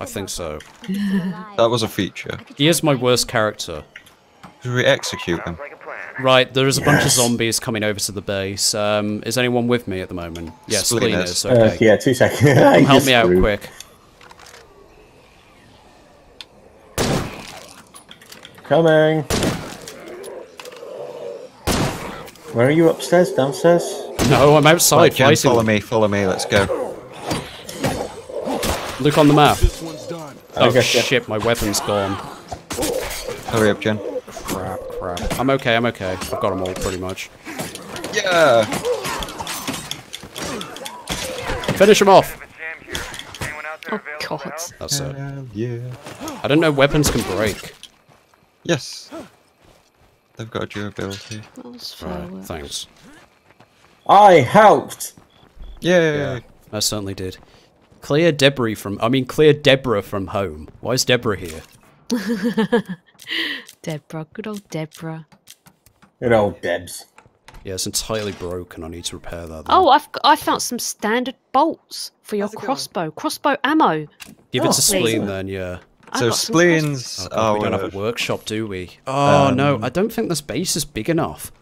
I think so. That was a feature. He is my worst character. Should we execute him? Like a plan. Right, there's a bunch of zombies coming over to the base. Um, is anyone with me at the moment? Yes, Spleen Spleen is. is. Uh, yeah, two seconds. Help me out quick. Coming. Where are you? Upstairs? Downstairs? No, I'm outside Right, Jen, follow me, follow me, let's go. Look on the map. This one's done. Oh yeah. shit, my weapon's gone. Hurry up, Jen. Crap, crap. I'm okay, I'm okay. I've got them all pretty much. Yeah! Finish them off! Have a jam here. Anyone out there Oh available god. That's it. Yeah. I don't know weapons can break. Yes. They've got durability. That's Right, thanks. I helped. Yay! Yeah, I certainly did. Clear debris from. I mean, clear Deborah from home. Why is Deborah here? Deborah, good old Deborah. Good old Debs. Yeah, it's entirely broken. I need to repair that. then. Oh, I've I found some standard bolts for your How's going? crossbow. Crossbow ammo. Give it oh, to Spleen please. then, yeah. I've So spleens Oh, God, we don't have a workshop, do we? Oh no, Um, I don't think this base is big enough.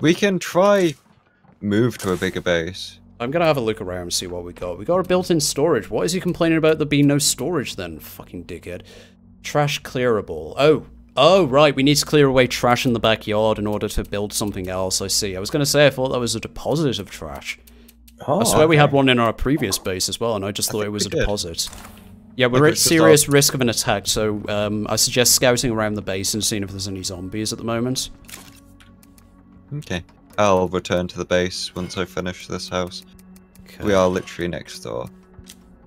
We can try move to a bigger base. I'm gonna have a look around and see what we got. We got a built-in storage. What is he complaining about there being no storage then? Fucking dickhead. Trash clearable. Oh. Oh, right, we need to clear away trash in the backyard in order to build something else, I see. I was gonna say I thought that was a deposit of trash. Oh, I swear we had one in our previous base as well, and I just thought it was a did. deposit. Yeah, we're at serious thought- risk of an attack, so um, I suggest scouting around the base and seeing if there's any zombies at the moment. Okay. I'll return to the base once I finish this house. Okay. We are literally next door.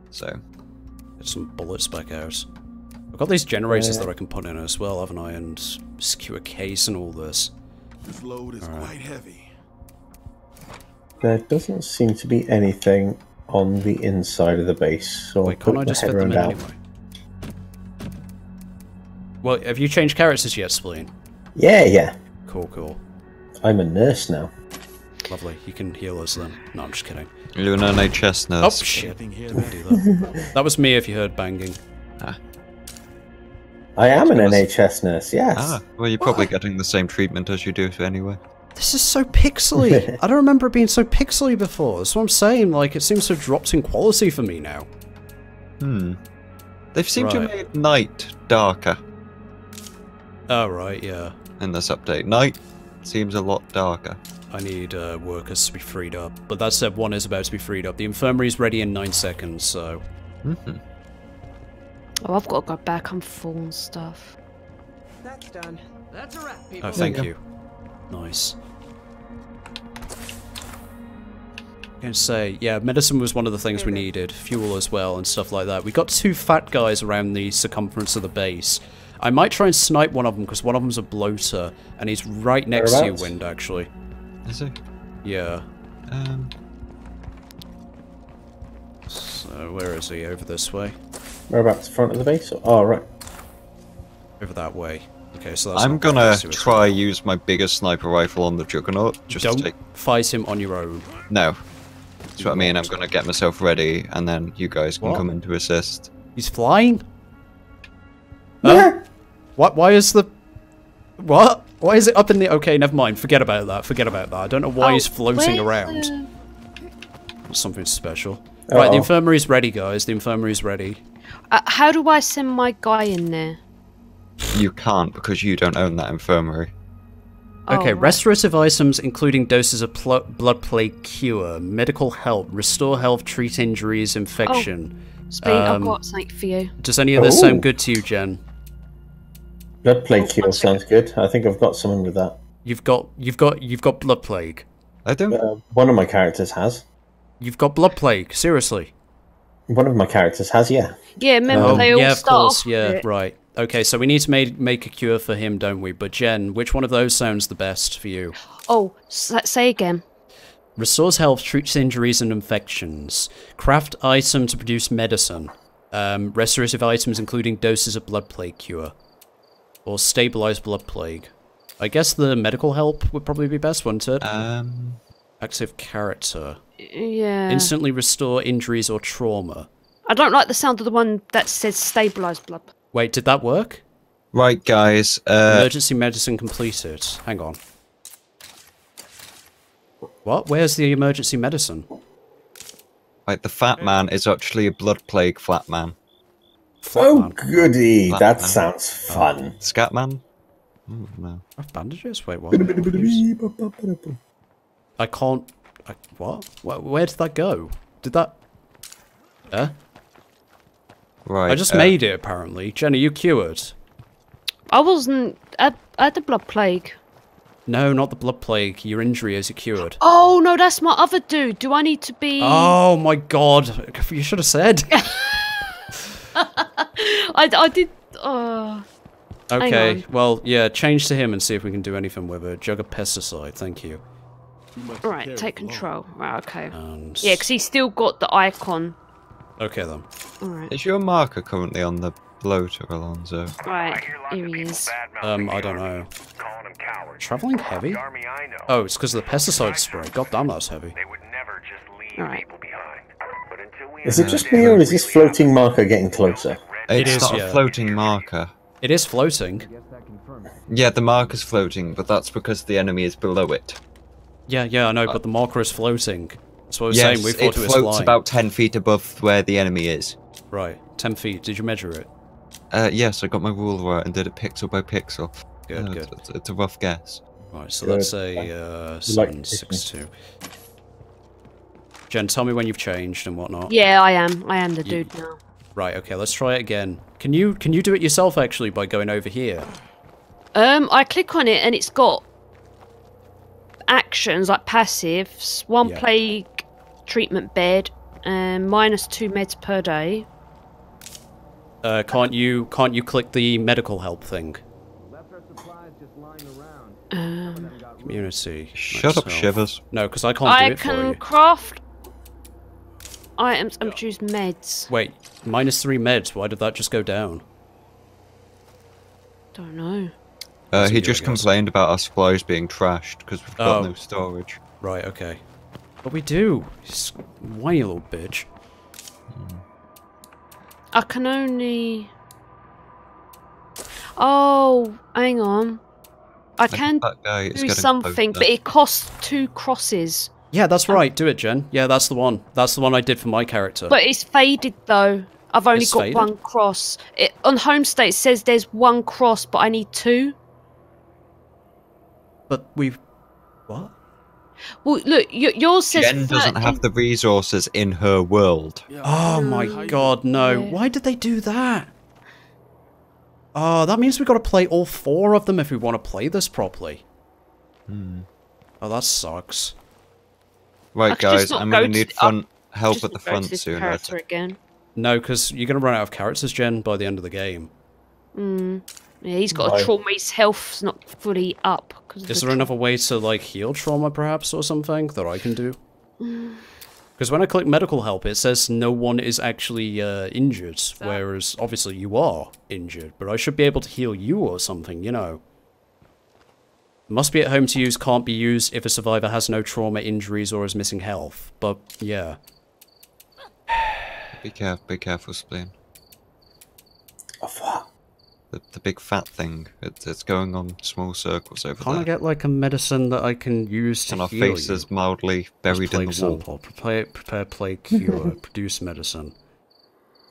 So, Get some bullets back out. I've got these generators Yeah. that I can put in as well, haven't I? And secure case and all this. This load is Alright. quite heavy. There doesn't seem to be anything on the inside of the base. So Wait, I'll can't I just head fit them in around anyway? Well, have you changed characters yet, Spleen? Yeah, yeah. Cool, cool. I'm a nurse now. Lovely. You can heal us then. No, I'm just kidding. you're an NHS nurse. Oh, shit. Anything here Don't that do that. that was me if you heard banging. I am an NHS nurse, yes. Ah, well, you're probably getting the same treatment as you do anyway. This is so pixely. I don't remember it being so pixely before. That's what I'm saying. Like, it seems to have dropped in quality for me now. Hmm. They've seemed to have made night darker Oh, right, yeah. in this update. Night seems a lot darker. I need uh, workers to be freed up. But that said, one is about to be freed up. The infirmary is ready in nine seconds, so... Mhm. Oh, I've got to go back. I'm full and stuff. That's done. That's a wrap, people. Oh, thank go. you. Nice. Gonna say, yeah, medicine was one of the things we needed, fuel as well, and stuff like that. We got two fat guys around the circumference of the base. I might try and snipe one of them because one of them's a bloater, and he's right next to you, Wind. Actually, Is it? yeah. Um, So where is he? Over this way? Whereabouts? Front of the base? Oh, right. Over that way. Okay, so that's I'm gonna close to try use my biggest sniper rifle on the Juggernaut. Just Don't to take. fight him on your own. No. That's what I mean. I'm gonna get myself ready, and then you guys can What? come in to assist. He's flying. Yeah. What? Why is the? What? Why is it up in the? Okay, never mind. Forget about that. Forget about that. I don't know why Oh, he's floating around. the- Something special. Right, the infirmary's ready, guys. The infirmary's ready. Uh, how do I send my guy in there? You can't because you don't own that infirmary. Okay, Oh, right. restorative items including doses of pl- blood plague cure, medical help, restore health, treat injuries, infection. Spleen, I've um, got something for you. Does any of this Ooh. sound good to you, Jen? Blood plague cure sounds good. I think I've got someone with that. You've got you've got you've got blood plague. I don't. Uh, one of my characters has. You've got blood plague. Seriously. One of my characters has, yeah. Yeah, remember Oh, they all yeah, of start course. off Yeah, with it. right. Okay, so we need to make make a cure for him, don't we? But Jen, which one of those sounds the best for you? Oh, s- say again. Restores health, treats injuries and infections. Craft item to produce medicine. Um, restorative items including doses of blood plague cure. Or stabilize blood plague. I guess the medical help would probably be best, wouldn't it? Um, Active character. Yeah. Instantly restore injuries or trauma. I don't like the sound of the one that says stabilized blood. Wait, did that work? right, guys. Uh, Emergency medicine completed. Hang on. What? Where's the emergency medicine? right, the fat man is actually a blood plague flat man. Oh, man. goody. Flat That man. sounds fun. Scat man. Oh, no. I have bandages? Wait, what? I can't. I, what? Where, where did that go? Did that? Eh? Right. I just uh, made it apparently. Jenny, you cured? I wasn't. I, I had the blood plague. No, not the blood plague. Your injury is cured. Oh no, that's my other dude. Do I need to be? Oh my god! You should have said. I, I did. Uh, Okay, well, yeah, change to him and see if we can do anything with it. Jug of pesticide, thank you. right, take control. Right, okay. And Yeah, because he's still got the icon. Okay then. All right, Is your marker currently on the bloater, Alonzo? right. hear Here he is. Um, I don't know. Calling them cowards. Traveling heavy? The army I know. Oh, it's because of the pesticide spray. God damn, that's heavy. They would never just leave All right. people behind. But until we Is it just me, or is this floating marker getting closer? It It's not yeah. a floating marker. It is floating. Yeah, the marker's floating, but that's because the enemy is below it. Yeah, yeah, I know, but the marker is floating. That's what I was yes, saying. We it thought it was floats flying. about 10 feet above where the enemy is. Right, ten feet. Did you measure it? Uh, yes, I got my ruler out and did it pixel by pixel. Good, Uh, good. It's, it's a rough guess. Right, so Good. let's say uh, like seven six two. Jen, tell me when you've changed and whatnot. Yeah, I am. I am the You- dude now. Right, okay, let's try it again. Can you can you do it yourself actually by going over here? Um, I click on it and it's got actions like passives, one Yeah. plague treatment bed, and minus two meds per day. Uh, can't you can't you click the medical help thing? Left our supplies just lying around. Um, Community. Shut up. Shivers. No, because I can't I do it for can you. craft items and choose meds. Wait, minus three meds. Why did that just go down? Don't know. Uh, he you, just complained about our supplies being trashed because we've got Oh. no storage. Right, okay. But we do. Why, you little bitch. I can only. Oh, hang on. I can that guy is do something, but it costs two crosses. Yeah, that's um, right. Do it, Jen. Yeah, that's the one. That's the one I did for my character. But it's faded though. I've only It's got faded? one cross. It, on home state it says there's one cross, but I need two. But we've what? Well, look, y- yours says. Jen doesn't have the resources in her world. Oh my god, no. Yeah. Why did they do that? Oh, that means we've got to play all four of them if we want to play this properly. Oh, that sucks. Right, I could just guys, I'm go gonna to- need I front help at the front soon. Right? again. No, because you're going to run out of characters, Jen, by the end of the game. Mm. Yeah, he's got Right. a trauma. His health's not fully up. 'cause of Is the there tra- another way to, like, heal trauma, perhaps, or something that I can do? Because when I click medical help, it says no one is actually uh, injured, whereas obviously you are injured, but I should be able to heal you or something, you know. Must be at home to use, can't be used if a survivor has no trauma, injuries, or is missing health. But, yeah. Be careful, be careful, Spleen. Of what? The, the big fat thing. It, it's going on small circles over Can't I get, like, a medicine that I can use to and our heal you? faces mildly buried in plague the wall. sample. Prepare, prepare plague cure. produce medicine.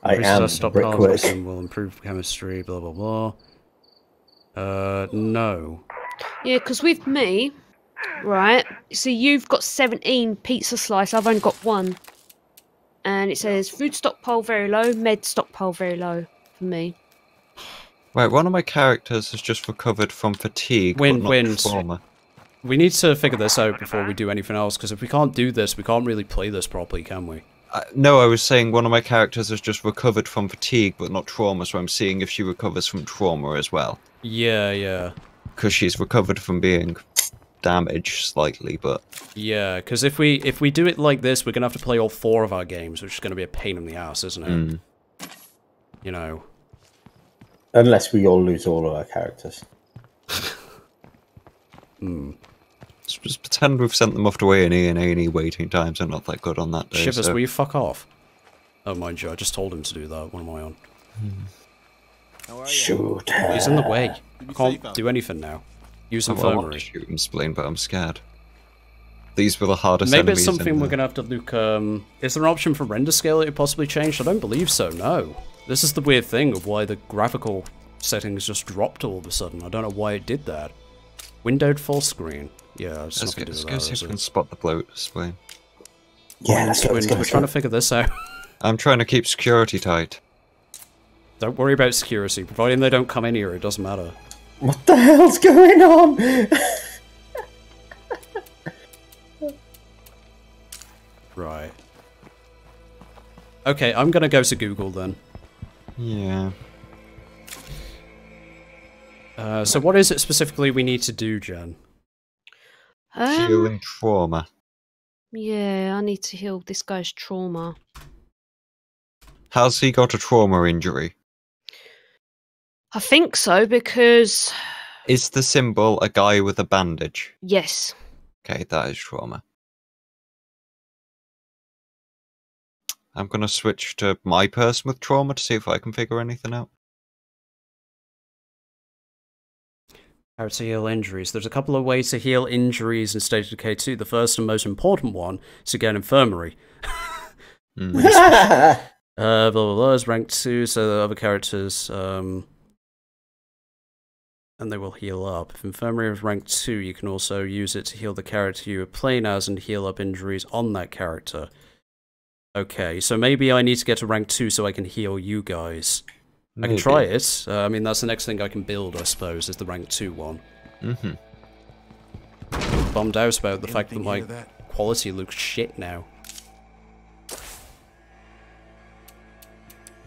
I Increases am our stockpile of Brickwick. medicine will improve chemistry. Blah blah blah. Uh, no. Yeah, because with me, right? So you've got 17 pizza slice. I've only got one. And it says food stockpile very low, med stockpile very low for me. Right, one of my characters has just recovered from fatigue, Wind, but not wind. trauma. We need to figure this out before we do anything else, because if we can't do this, we can't really play this properly, can we? Uh, no, I was saying one of my characters has just recovered from fatigue, but not trauma, so I'm seeing if she recovers from trauma as well. Yeah, yeah. Because she's recovered from being damaged slightly, but Yeah, because if we if we do it like this, we're gonna have to play all four of our games, which is gonna be a pain in the ass, isn't it? mm, You know. Unless we all lose all of our characters. Hmm. let's just pretend we've sent them off to A&E and A&E waiting times are not that good on that day. Shivers, so- will you fuck off? Oh, mind you, I just told him to do that. What am I on? Shoot. He's in the way. I can't safe do anything now. Use I want to infirmary. shoot him, Spleen, but I'm scared. These were the hardest Maybe enemies it's something we're the- gonna have to look. Um, is there an option for render scale that it possibly changed? I don't believe so. No. This is the weird thing of why the graphical settings just dropped all of a sudden. I don't know why it did that. Windowed full screen. Yeah, it's Let's, nothing go, to let's do go with see that, if is we can spot the bloat, Spleen. Yeah, let's go, We're, let's go, we're let's trying to figure this out. I'm trying to keep security tight. don't worry about security. Providing they don't come in here, it doesn't matter. What the hell's going on? Right. Okay, I'm gonna go to Google then. Yeah. Uh, so what is it specifically we need to do, Jen? Um, Healing trauma. yeah, I need to heal this guy's trauma. Has he got a trauma injury? I think so because Is the symbol a guy with a bandage? yes, Okay, that is trauma. I'm gonna switch to my person with trauma to see if I can figure anything out. How to heal injuries. There's a couple of ways to heal injuries in State of Decay 2. The first and most important one is to get infirmary. Hmm. Uh, blah blah blah is rank 2, so the other characters, um, and they will heal up. If infirmary is rank 2, you can also use it to heal the character you are playing as and heal up injuries on that character. Okay, so maybe I need to get to rank 2 so I can heal you guys. I can try it. Uh, I mean, that's the next thing I can build, I suppose, is the rank 2 one. Mm-hmm. Bummed out about the fact that my that quality looks shit now.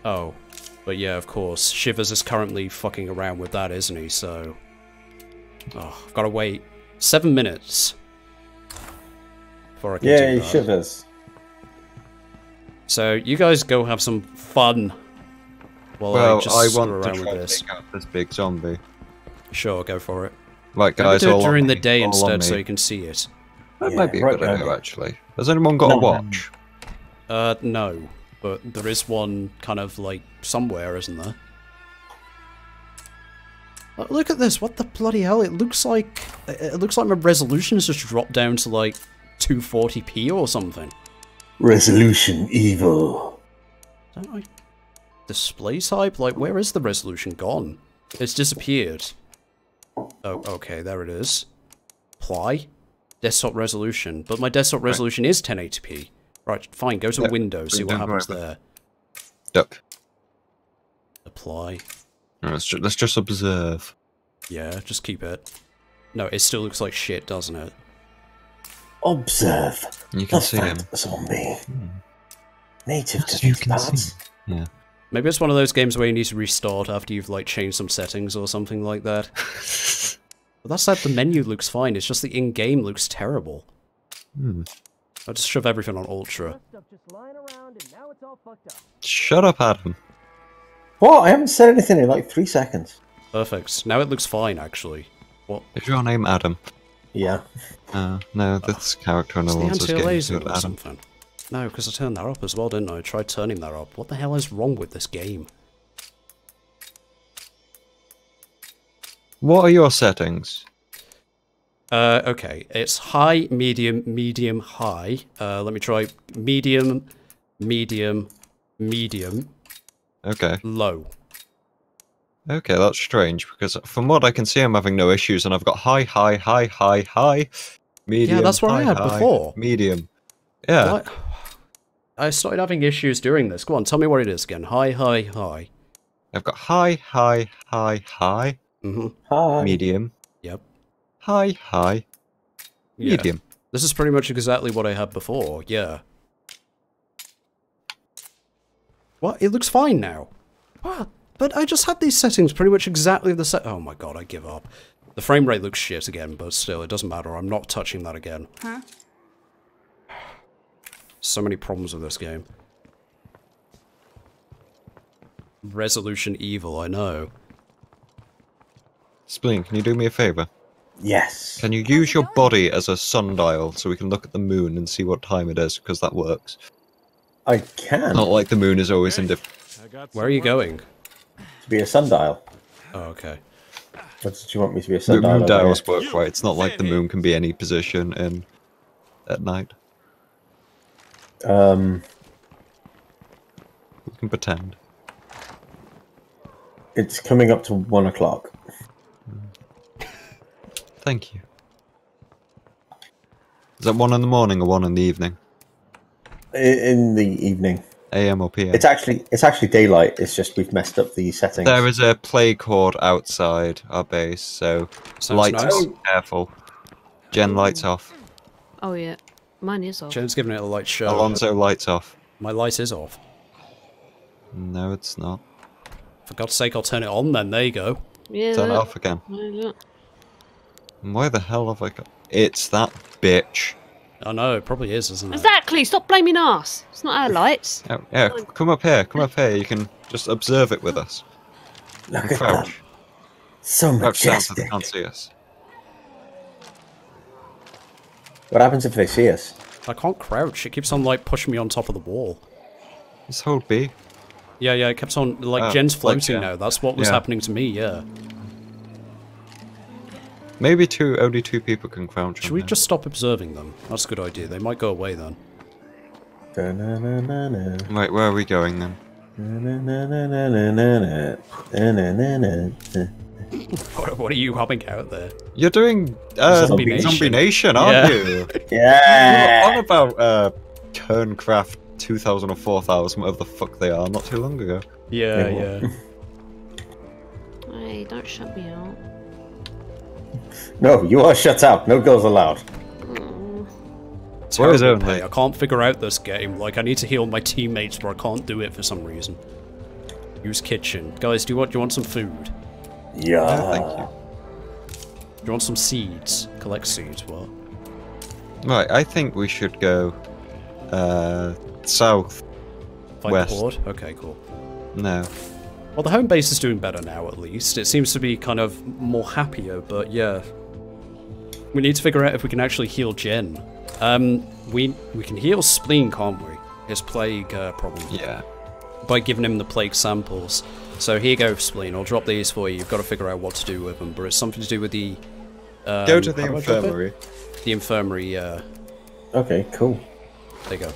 Oh, but yeah, of course. Shivers is currently fucking around with that, isn't he? So, oh, I've got to wait seven minutes before I can do Yay, that. shivers. So you guys go have some fun while Well, I just I screw want to around try with this. take out this big zombie. Sure, go for it. Like guys, do all it during the day instead, so you can see it. That Yeah, might be a right good idea, round. actually. Has anyone got a watch? Uh, no, but there is one kind of like somewhere, isn't there? Look at this! What the bloody hell? It looks like it looks like my resolution has just dropped down to like 240p or something. Resolution evil. Don't I? Display type? Like, where is the resolution gone? It's disappeared. Oh, okay, there it is. Apply. Desktop resolution. But my desktop resolution is 1080p. Right, fine, go to Yeah, Windows, see what happens wherever. there. Duck. Apply. Let's just, let's just observe. Yeah, just keep it. No, it still looks like shit, doesn't it? Observe. You can the see him. fat zombie. Native Yes, to you these can see parts. Yeah. Maybe it's one of those games where you need to restart after you've like changed some settings or something like that. but that said, the menu looks fine. It's just the in-game looks terrible. Hmm. I'll just shove everything on ultra. Stuff just lying around and now it's all fucked up. Shut up, Adam. What? I haven't said anything in like three seconds. Perfect. Now it looks fine, actually. What? Is your name Adam? Yeah. Uh, no, this character in Is the Alonzo's game is anti-aliasing or Adam. something? No, because I turned that up as well, didn't I? I tried turning that up. What the hell is wrong with this game? What are your settings? Uh, okay. It's high, medium, medium, high. Uh, let me try medium, medium, medium, Okay. low. Okay, that's strange because from what I can see, I'm having no issues, and I've got high, high, high, high, high, medium. Yeah, that's what I had high, before. Medium. Yeah. What? I started having issues during this. Go on, tell me what it is again. High, high, high. I've got high, high, high, high, Mm-hmm. Hi. medium, Yep. high, high, Yeah. Medium. This is pretty much exactly what I had before, yeah. What? It looks fine now. What? But I just had these settings pretty much exactly the set. Oh my god, I give up. The frame rate looks shit again, but still, it doesn't matter. I'm not touching that again. Huh? So many problems with this game. Resolution evil, I know. Spleen, can you do me a favour? Yes. Can you use your body as a sundial so we can look at the moon and see what time it is? Because that works. I can Not like the moon is always in different. Where are you going? Be a sundial. Oh, okay. What did you want me to be a The sundial? moon dials work right. It's not like the moon can be any position in at night. Um, We can pretend. it's coming up to one o'clock. Thank you. Is that one in the morning or one in the evening? In the evening. AM or PM? It's actually it's actually daylight. It's just we've messed up the settings. There is a plague horde outside our base, so Sounds lights nice. careful. Jen lights mm. off. Oh yeah, mine is off. Jen's giving it a light show. Alonzo lights off. My light is off. No, it's not. For God's sake, I'll turn it on then. There you go. Yeah. Turn it off again. Why the hell have I got? It's that bitch. I know, it probably is, isn't it? Exactly. Stop blaming us. It's not our lights. Oh, yeah, come up here. Come up here. You can just observe it with us. Look And at that. crouch. So Crouch down so they can't see us. What happens if they see us? I can't crouch. It keeps on, like, pushing me on top of the wall. Just hold B. Yeah, yeah, it kept on, like, Oh, Jen's like, floating yeah. now. That's what was Yeah. happening to me, yeah. Maybe two. Only two people can crouch. Should we there. just stop observing them? That's a good idea. They might go away then. Da-na-na-na-na. Right, where are we going then? What, what are you hopping out there? You're doing uh, Zombie Zombie, Nation. Nation, aren't Yeah. you? You were on about uh, Kernkraft 2000 or 4000, whatever the fuck they are, not too long ago. Yeah, Yeah, yeah. Hey, don't shut me out. No, you are shut up. No girls allowed. Boys Terrible only. play. I can't figure out this game. Like, I need to heal my teammates, but I can't do it for some reason. Use kitchen. Guys, do you want, do you want some food? Yeah. No, thank you. Do you want some seeds? Collect seeds, what? Right, I think we should go uh, south. Fight West. the horde? Okay, cool. No. Well, the home base is doing better now, at least. It seems to be kind of more happier, but yeah. We need to figure out if we can actually heal Jen. Um, we we can heal Spleen, can't we? His plague uh, problem. Yeah. By giving him the plague samples. So here you go, Spleen. I'll drop these for you. You've got to figure out what to do with them, but it's something to do with the... Um, Go to the how do I drop it? infirmary. The infirmary, uh, Okay, cool. there you go.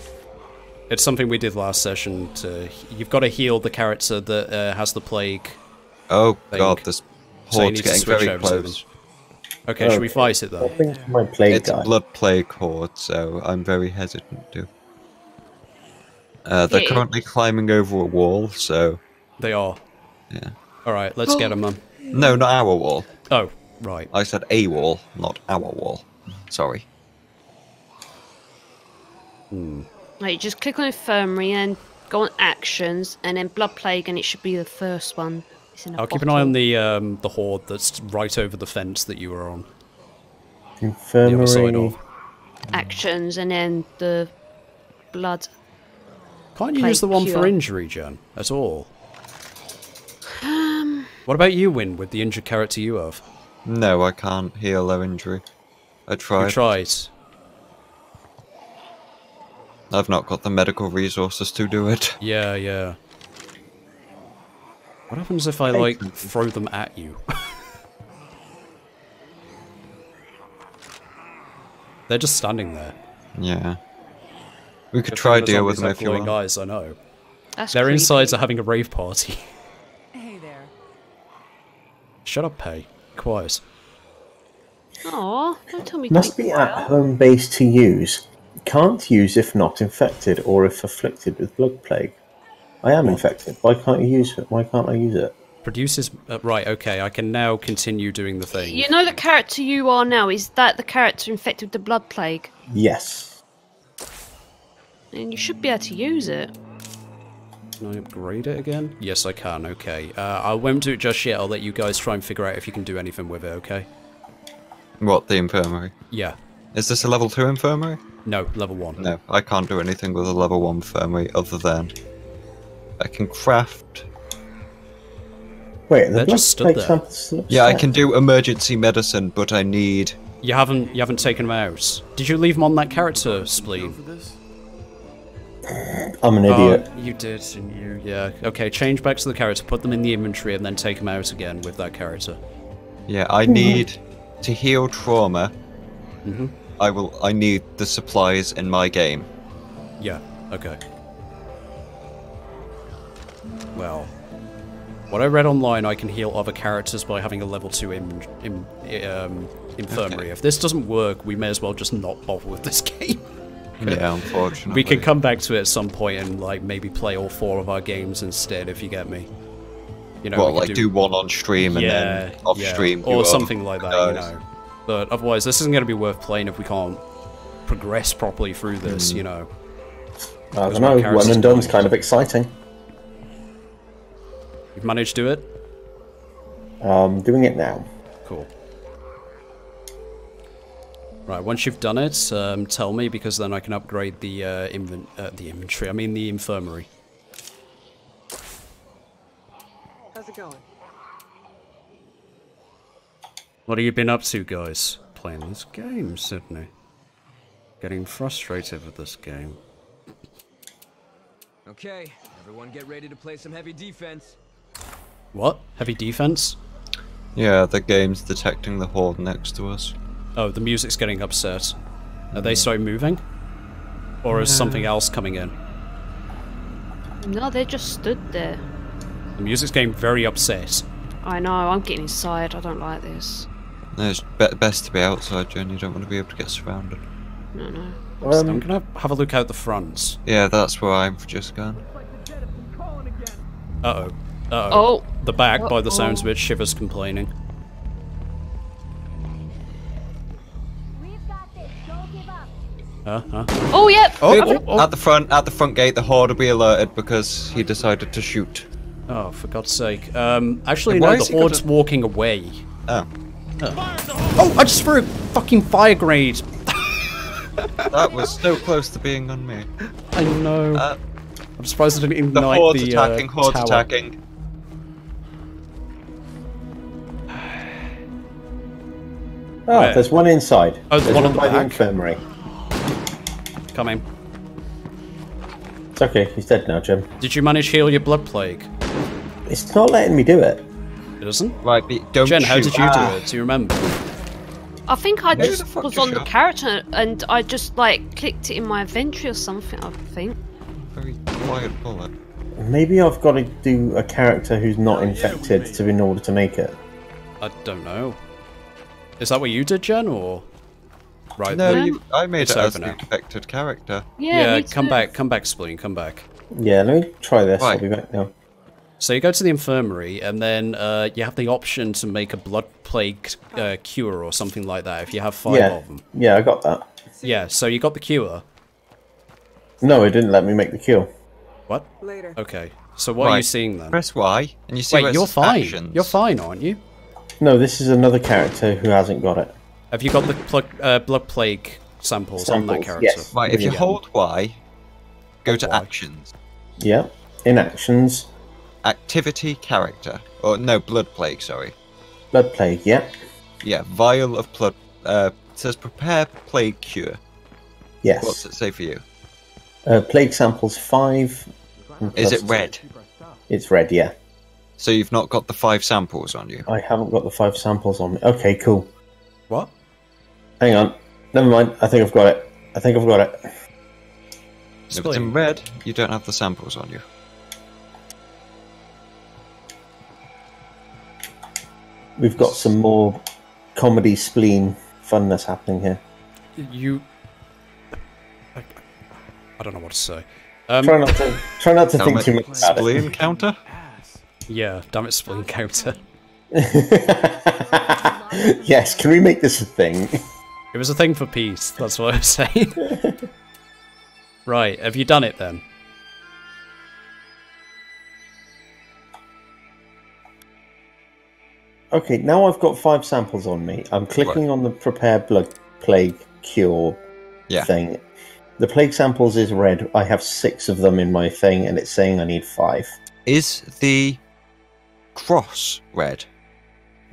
It's something we did last session. To, you've got to heal the character that uh, has the plague. Oh Thing. god, this So you horde's need to getting switch very over close. Okay, should we fight it though? I think my plague It's a guy. blood plague horde, so I'm very hesitant to. Uh, they're Yeah. currently climbing over a wall, so They are. yeah. Alright, let's get them, then. No, not our wall. Oh, right. I said a wall, not our wall. Sorry. Hmm. Right, just click on infirmary and go on actions, and then blood plague, and it should be the first one. It's in a I'll keep an eye on the um, the horde that's right over the fence that you were on. The Infirmary. actions, and then the blood. Can't you use the one for injury, Jen? At all? Um, What about you, Win, with the injured character you have? No, I can't heal their injury. I You tried. tried. I've not got the medical resources to do it. Yeah, yeah. What happens if I, like, throw them at you? They're just standing there. Yeah. We could Good try thing deal with them if you glowing want. eyes, I know. that's Their creepy. insides are having a rave party. Hey there. Shut up, Pay. Quiet. Aw, don't tell me. Must be quiet. at home base to use. Can't use if not infected or if afflicted with blood plague. I am infected. Why can't you use it? Why can't I use it? Produces. Uh, right, okay, I can now continue doing the thing. You know the character you are now, is that the character infected with the blood plague? Yes. And you should be able to use it. Can I upgrade it again? Yes, I can, okay. Uh, I won't do it just yet, I'll let you guys try and figure out if you can do anything with it, okay? What, the infirmary? Yeah. Is this a level 2 infirmary? No, level 1. No, I can't do anything with a level 1 infirmary other than I can craft. Wait, the They're blood just stood there. samples Yeah, I can do emergency medicine, but I need. You haven't you haven't taken them out. Did you leave them on that character spleen? I'm an Oh, idiot. you did, and you yeah. Okay, change back to the character, put them in the inventory, and then take them out again with that character. Yeah, I need to heal trauma. Mhm. I will. I need the supplies in my game. Yeah. Okay. Well, what I read online, I can heal other characters by having a level two in, in, um, infirmary. Okay. If this doesn't work, we may as well just not bother with this game. Yeah, unfortunately. We can come back to it at some point and like maybe play all four of our games instead, if you get me. You know, Well, we like do one on stream and yeah, then off yeah, stream or something like that. You know, but otherwise, this isn't going to be worth playing if we can't progress properly through this. Hmm. You know, I don't know. One and done's playing. kind of exciting. You've managed to do it. Um, doing it now. Cool. Right, once you've done it, um, tell me because then I can upgrade the uh, inven- uh, the inventory. I mean the infirmary. How's it going? What have you been up to, guys? Playing this game, Sydney. Getting frustrated with this game. Okay, everyone get ready to play some heavy defense. What? Heavy defense? Yeah, the game's detecting the horde next to us. Oh, the music's getting upset. Are they starting moving? Or is something else coming in? No, they just stood there. The music's getting very upset. I know, I'm getting inside. I don't like this. No, it's be- best to be outside, Jen. You don't want to be able to get surrounded. No, no. So I'm Um, gonna have a look out the front. Yeah, that's where I'm just gone. Uh oh. Uh oh. Oh, The back, by the sounds of it, Shiver's complaining. We've got this. Don't give up. Huh? Huh? oh, yep. Oh, At, oh, oh. at the front, at the front gate, the horde will be alerted because he decided to shoot. Oh, for God's sake. Um, actually, no, why the has he got horde's a- walking away. Oh, Oh, I just threw a fucking fire grenade! that was so close to being on me. I know. Uh, I'm surprised I didn't ignite the ignite horde's the, attacking, uh, horde's tower. attacking. Oh, Where? there's one inside. Oh, there's there's one one at the by the back? infirmary. Coming. It's okay. He's dead now, Jim. Did you manage to heal your blood plague? It's not letting me do it. It doesn't? Right, don't Jen, how did you Ah. do it? Do you remember? I think I Maybe just was you on the character and I just like clicked it in my inventory or something. I think. Very quiet bullet. Maybe I've got to do a character who's not infected to in order to make it. I don't know. Is that what you did, Jen, or? Right. No, then- you, I made It's it as over the infected character. Yeah. Yeah, come back, come back, Spleen, come back. Yeah, let me try this. I'll Right. be back now. So you go to the infirmary, and then uh, you have the option to make a blood plague uh, cure or something like that if you have five yeah, of them. yeah, I got that. Yeah, so you got the cure. No, it didn't let me make the cure. What? Later. Okay. So what are you seeing then? Press Y, and you see where Wait, it you're fine. actions. You're fine, aren't you? No, this is another character who hasn't got it. Have you got the pl- uh, blood plague samples, on that character? yes. Right, if you Yeah. hold Y, go to Y. actions. Yeah, in actions, Activity character. Or no, blood plague, sorry. blood plague. Yeah, Yeah, vial of blood. Uh, says prepare plague cure. yes. What's it say for you? Uh, plague samples five. Is it red? two. It's red. Yeah, So you've not got the five samples on you. I haven't got the five samples on me. Okay, cool. What? Hang on. Never mind. I think I've got it. I think I've got it. If it's in Spleen. red, you don't have the samples on you. We've got some more comedy spleen funness happening here. You. I, I don't know what to say. Um, Try not to try not to think too much about it. spleen counter? Yeah, damn it, spleen counter. yes, can we make this a thing? It was a thing for peace, that's what I was saying. right, have you done it then? Okay, now I've got five samples on me. I'm clicking on the prepare blood plague cure Yeah. thing. The plague samples is red. I have six of them in my thing, and it's saying I need five. Is the cross red?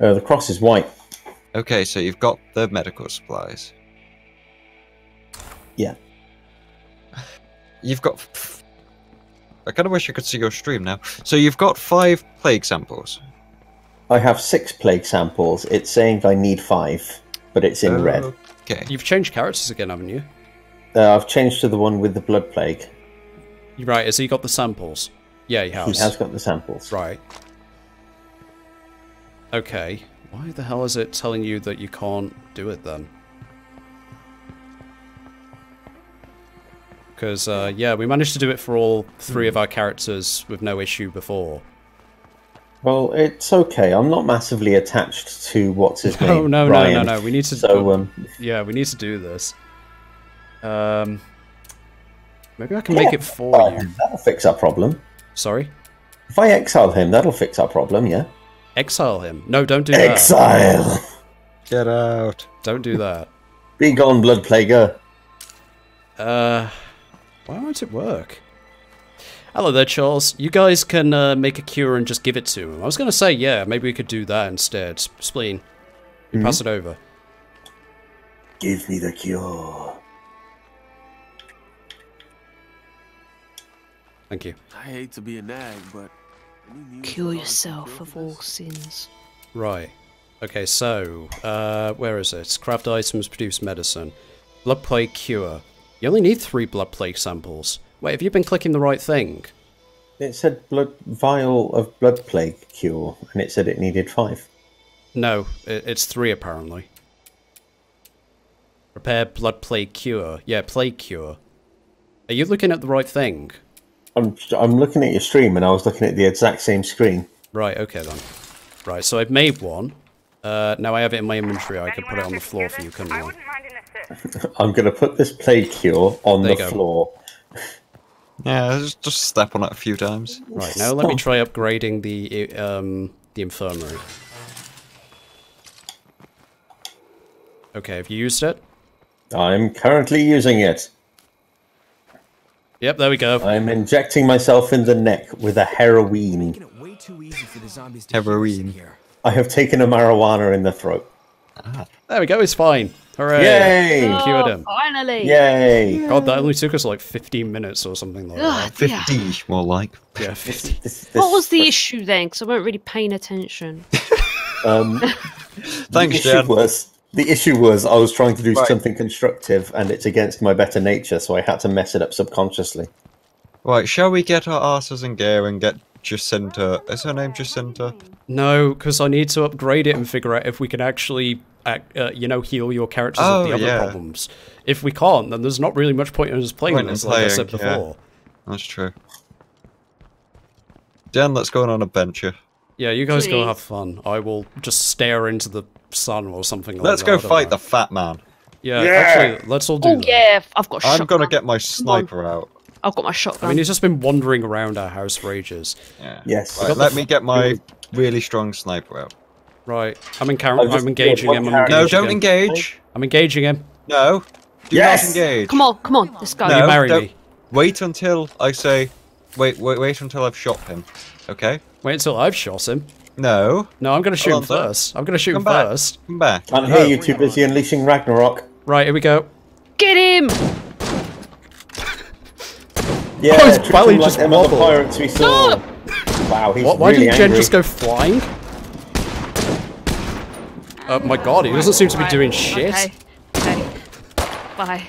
Uh, the cross is white. Okay, so you've got the medical supplies. Yeah. You've got. I kind of wish I could see your stream now. So you've got five plague samples. I have six plague samples. It's saying I need five, but it's in red. Okay. You've changed characters again, haven't you? Uh, I've changed to the one with the blood plague. You're right, has he got the samples? Yeah, he has. He has got the samples. Right. Okay. Why the hell is it telling you that you can't do it then? Because, uh, yeah, we managed to do it for all three of our characters with no issue before. Well, it's okay. I'm not massively attached to what's his No, name. no, no, no, Ryan. no. We need to. So, um, yeah, we need to do this. Um, maybe I can make it for oh, you. That'll fix our problem. Sorry, If I exile him, that'll fix our problem. Yeah. Exile him. No, don't do that. Exile. Get out. Don't do that. Be gone, blood plaguer. Uh, why won't it work? Hello there, Charles. You guys can uh, make a cure and just give it to him. I was gonna say, yeah, maybe we could do that instead. Spleen, you pass it over. Give me the cure. Thank you. I hate to be a nag, but any news Cure yourself of all sins. Right. Okay, so, uh, where is it? Craft items, produce medicine. Blood plague cure. You only need three blood plague samples. Wait, have you been clicking the right thing? It said blood vial of blood plague cure, and it said it needed five. No, it's three apparently. Prepare blood plague cure. Yeah, plague cure. Are you looking at the right thing? I'm I'm looking at your stream, and I was looking at the exact same screen. Right, okay then. Right, so I've made one. Uh, now I have it in my inventory. I could put it on the floor for you, couldn't I? I'm gonna put this plague cure on There the you go. floor. Yeah, just, just step on it a few times. Right, now let me try upgrading the um the infirmary. Okay, have you used it? I'm currently using it. Yep, there we go. I'm injecting myself in the neck with a heroin. Making it way too easy for the zombies to Heroin. here. I have taken a marijuana in the throat. There we go, it's fine. Hooray! Yay! Cured him. Oh, finally! Yay! God, that only took us like 15 minutes or something like that. Ugh, dear. 50, more like. Yeah, 50. This, this, What was the issue then? Because I weren't really paying attention. Um, Thanks, the Jen. was the issue was I was trying to do Right. something constructive, and it's against my better nature, so I had to mess it up subconsciously. Right, shall we get our asses in gear and get Jacinta? Is her name Jacinta? No, because I need to upgrade it and figure out if we can actually, act, uh, you know, heal your characters of the Oh, other yeah. problems. If we can't, then there's not really much point in us playing Point in this, like I said playing, yeah. before. That's true. Dan, let's go on an adventure. Yeah, you guys go Please. have fun. I will just stare into the sun or something Let's that. go I don't fight know. the fat man. Yeah, actually, let's all do Oh that. yeah, I've got. a I'm shotgun. gonna get my sniper out. I've got my shotgun. I mean, he's just been wandering around our house for ages. Yeah. Yes. Right, let me get my really strong sniper out. Right, I'm, encoun- I've oh, just I'm engaging killed him. I'm No, don't him. engage. I'm engaging him. No. Do Yes! not engage. Come on, come on, let's go. No, you marry don't- me? Wait until I say. Wait, wait, wait until I've shot him. Okay? Wait until I've shot him. No. No, I'm gonna shoot him on, first. I'm gonna shoot Come him back. first. Come back. Can't hear you. Too busy unleashing Ragnarok. Right, here we go. Get him! Yeah, Oh, his treat belly him like just them other wobbled. pirates we saw. Wow, he's What, why really didn't Jen angry. just go flying? Oh my god, he doesn't seem to be Right, doing shit. Okay. okay. Bye.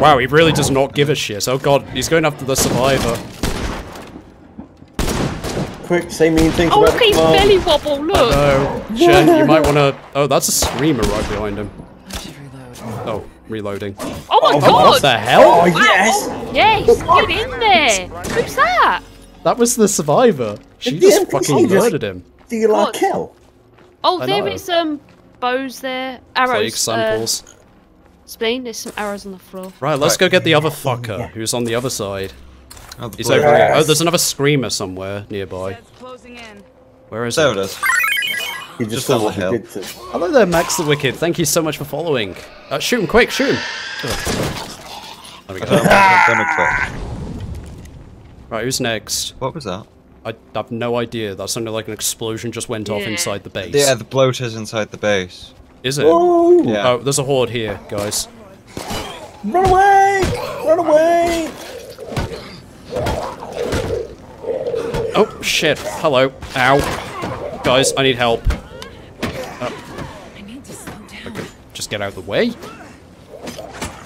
Wow, he really does not give a shit. Oh god, he's going after the survivor. Quick, say mean things Oh, about look at his belly wobble, look! Oh, Jen, you might want to... Oh, that's a screamer right behind him. Oh, reloading. Oh my Oh, god! what the hell? Oh, yes! Yes, get in there! Who's that? That was the survivor. She The just NPC fucking just- murdered him. Do you like kill? Oh, I there know. is um bows there, Plague arrows. samples. Uh, spleen. There's some arrows on the floor. Right, let's Right. go get the other fucker who's on the other side. Oh, the He's over here. Oh, there's another screamer somewhere nearby. Closing in. Where is There it? it is. You just Just saw on what the he hill. did to. Hello there, Max the Wicked. Thank you so much for following. Uh, shoot him, quick, shoot him. There we go. I'm gonna quit. right, who's next? What was that? I have no idea. That sounded like an explosion just went off inside the base. Yeah, the bloater's inside the base. Is it? Oh, Yeah. Oh, there's a horde here, guys. Run away! Run away! Oh, shit. Hello. Ow. Guys, I need help. Uh, okay, just get out of the way.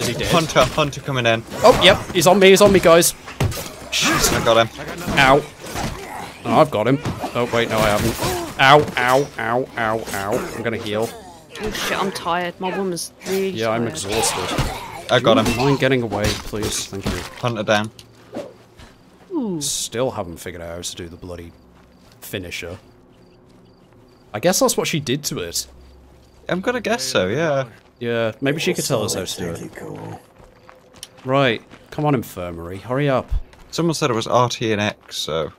Is he dead? Hunter, Hunter coming in. Oh, yep. He's on me. He's on me, guys. Jeez. I got him. Ow. Oh, I've got him. Oh, wait, no, I haven't. Ow, ow, ow, ow, ow. I'm gonna heal. Oh shit, I'm tired. My woman's really Yeah, I'm exhausted. I got Wouldn't him. Mind getting away, please. Thank you. Hunter down. Still haven't figured out how to do the bloody finisher. I guess that's what she did to it. I'm gonna guess so, yeah. Yeah, maybe she could tell us how to do it. Right. Come on, infirmary. Hurry up. Someone said it was RT and X, so.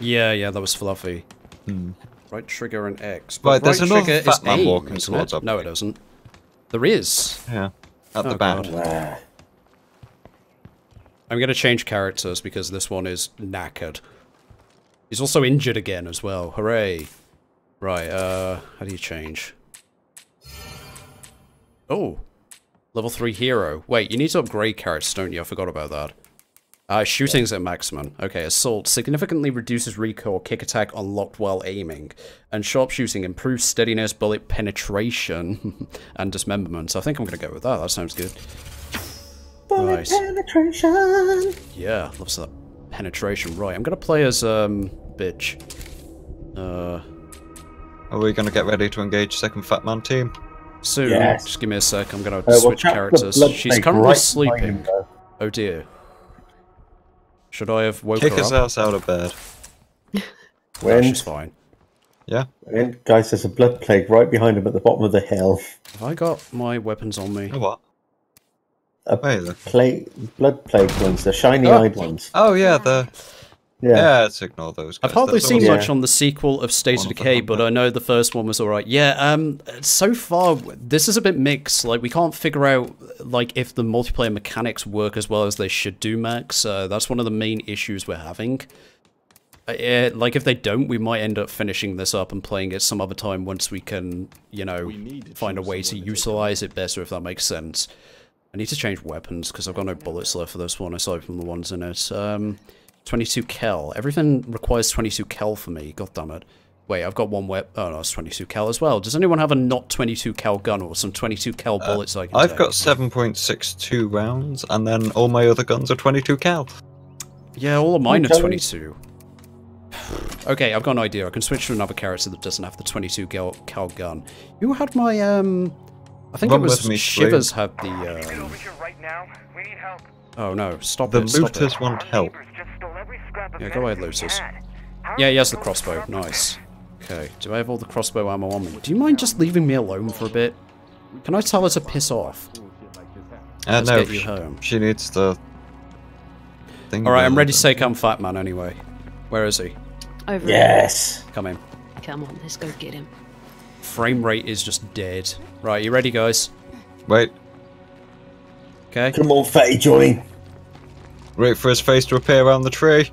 Yeah, yeah, that was fluffy. Right trigger and X. Hmm. Right, there's right another fat man aim, walking isn't towards it? us. No, it isn't. There is. Yeah. At Oh, the back. I'm gonna change characters because this one is knackered. He's also injured again as well. Hooray. Right, uh, how do you change? Oh. Level 3 hero. Wait, you need to upgrade characters, don't you? I forgot about that. Uh, shooting's at maximum. Okay, assault significantly reduces recoil, kick attack unlocked while aiming, and sharpshooting improves steadiness, bullet penetration, and dismemberment. So I think I'm gonna go with that. That sounds good. Bullet Nice. penetration! Yeah, loves that penetration. Right, I'm gonna play as um bitch. Uh, Are we gonna get ready to engage second Fat Man team? soon. Yes. Just give me a sec. I'm gonna Uh, we'll switch characters. She's plague currently right behind sleeping. him. Oh dear. Should I have woke Kick her his up? ass out of bed. No, When, she's fine. Yeah? when, guys, there's a blood plague right behind him at the bottom of the hill. Have I got my weapons on me? Oh, what? A Wait, the... plague, blood plague ones, the shiny-eyed ones. Oh, yeah, the. Yeah. Yeah, let's ignore those guys. I've hardly That's seen awesome. Yeah. much on the sequel of State One of of Decay, but. I know the first one was alright. Yeah, um, so far, this is a bit mixed. Like, we can't figure out, like, if the multiplayer mechanics work as well as they should do, Max. Uh, that's one of the main issues we're having. Uh, yeah, like, if they don't, we might end up finishing this up and playing it some other time once we can, you know, find a way to utilize it better, if that makes sense. I need to change weapons, because I've got no bullets left for this one, aside from the ones in it. Um... 22 cal. Everything requires 22 cal for me. God damn it. Wait, I've got one wep. Oh no, it's 22 cal as well. Does anyone have a not 22 cal gun or some 22 cal bullets I can I've take? got 7.62 rounds, and then all my other guns are 22 cal. Yeah, all of mine are 22. Okay, I've got an idea. I can switch to another character that doesn't have the 22 cal, cal gun. You had my um? I think Run it was me, Shivers had the Get um. over here right now. We need help. Oh no, stop The it! Stop looters it. want help. Neighbors just stole every scrap of Yeah, go ahead, medicine we looters. Yeah, he has the crossbow. Nice. Okay, do I have all the crossbow ammo on me? Do you mind just leaving me alone for a bit? Can I tell her to piss off? Uh, Let's no, get you sh- home. she needs the. Thing Alright, I'm ready it. to take on Fat Man anyway. Where is he? Over Yes! Come in. Come on, let's go get him. Frame rate is just dead. Right, you ready, guys? Wait, Okay. Come on, fatty Johnny! wait for his face to appear around the tree.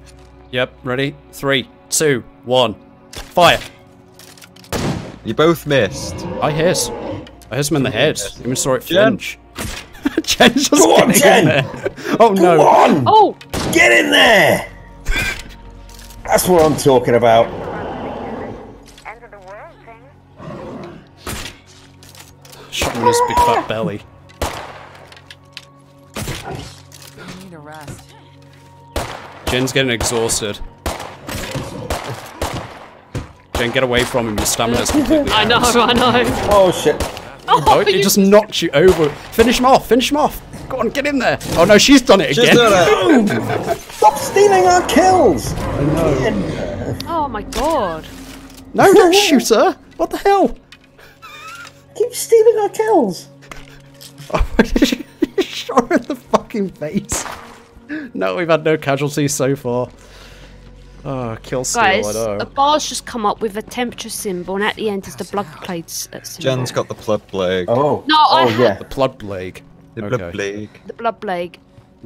Yep, ready? Three, two, one. Fire! You both missed. I hit. I hit him in the head. Even saw it flinch. Jen's just Go on, getting Jen. in there. Oh Come no. on! Oh! Get in there! That's what I'm talking about. Shot him in his big fat belly. I need a rest. Jen's getting exhausted. Jen, get away from him. Your stamina's completely I know. I know. Oh shit. Oh, it just knocked you over. Finish him off. Finish him off. Go on, get in there. Oh no, she's done it She's again. done it. Stop stealing our kills! Oh my god. No, don't shoot her. What the hell? Keep stealing our kills! Shot her in the fucking face. No, we've had no casualties so far. Oh, kill steal, I Guys, know. a bar's just come up with a temperature symbol, and at the end is the blood plague symbol. Jen's got the blood plague. Oh. No, I oh have- yeah. The blood plague. The Okay. blood plague. The blood plague.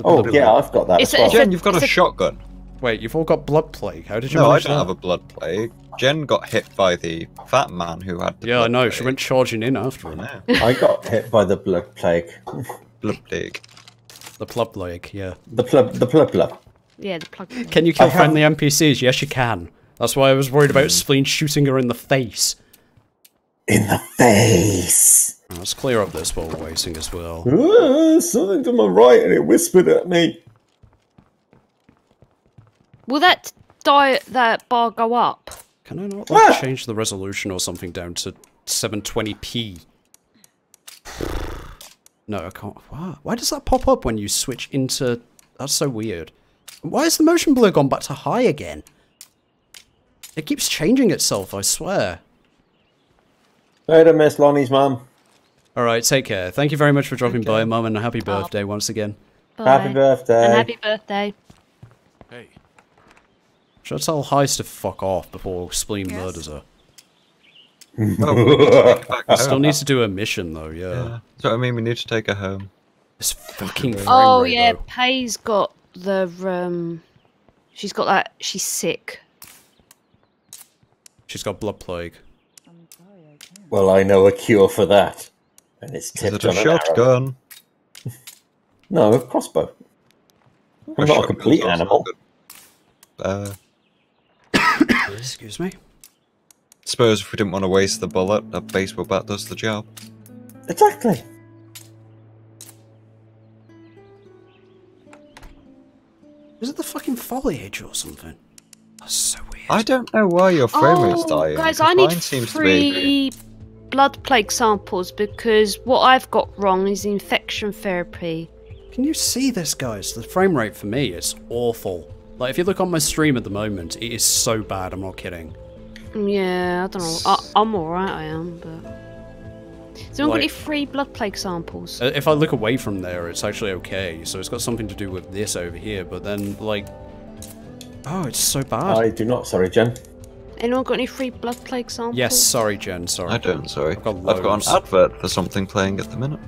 Oh yeah, I've got that It's as well. a- Jen, you've got a a- shotgun. Wait, you've all got blood plague. How did you No, I manage don't that? have a blood plague. Jen got hit by the fat man who had the Yeah, I blood know. She went charging in after him. No, I got hit by the blood plague. blood plague. The blood plague, yeah. The plub, the plub plub. Yeah, the plug. plague. Can you kill I have- friendly NPCs? Yes, you can. That's why I was worried about Spleen shooting her in the face. In the face. Let's clear up this while we're waiting as well. Ah, something to my right, and it whispered at me. Will that die that bar go up? Can I not like, Ah! change the resolution or something down to 720p? No, I can't. Why? Why does that pop up when you switch into? That's so weird. Why is the motion blur gone back to high again? It keeps changing itself. I swear. Later, Miss Lonnie's mum. All right, take care. Thank you very much for dropping by, Mum, and a happy birthday once again. Happy birthday. And happy birthday. Hey, Should I tell Heist to fuck off before Spleen murders her? Back I still need to do a mission though. Yeah. Yeah. So I mean, we need to take her home. This fucking Oh rate, yeah, though. Pay's got the um. She's got that. She's sick. She's got blood plague. Well, I know a cure for that. And it's Is tipped it a on an arrow. shotgun? No, a crossbow. I'm not a complete animal. Uh, Excuse me. suppose if we didn't want to waste the bullet, a baseball bat does the job. Exactly. Is it the fucking foliage or something? That's so weird. I don't know why your frame rate's Oh, dying. Guys, I need mine seems to be. three blood plague samples because what I've got wrong is infection therapy. Can you see this, guys? The frame rate for me is awful. Like, if you look on my stream at the moment, it is so bad. I'm not kidding. Yeah, I don't know. I, I'm alright, I am, but. So we've got any free blood plague samples? Uh, If I look away from there, it's actually okay. So it's got something to do with this over here. But then, like, oh, it's so bad. I do not. Sorry, Jen. Anyone got any free blood plague samples? Yes, sorry, Jen. Sorry. I don't, sorry. I've got I've got an advert for something playing at the minute.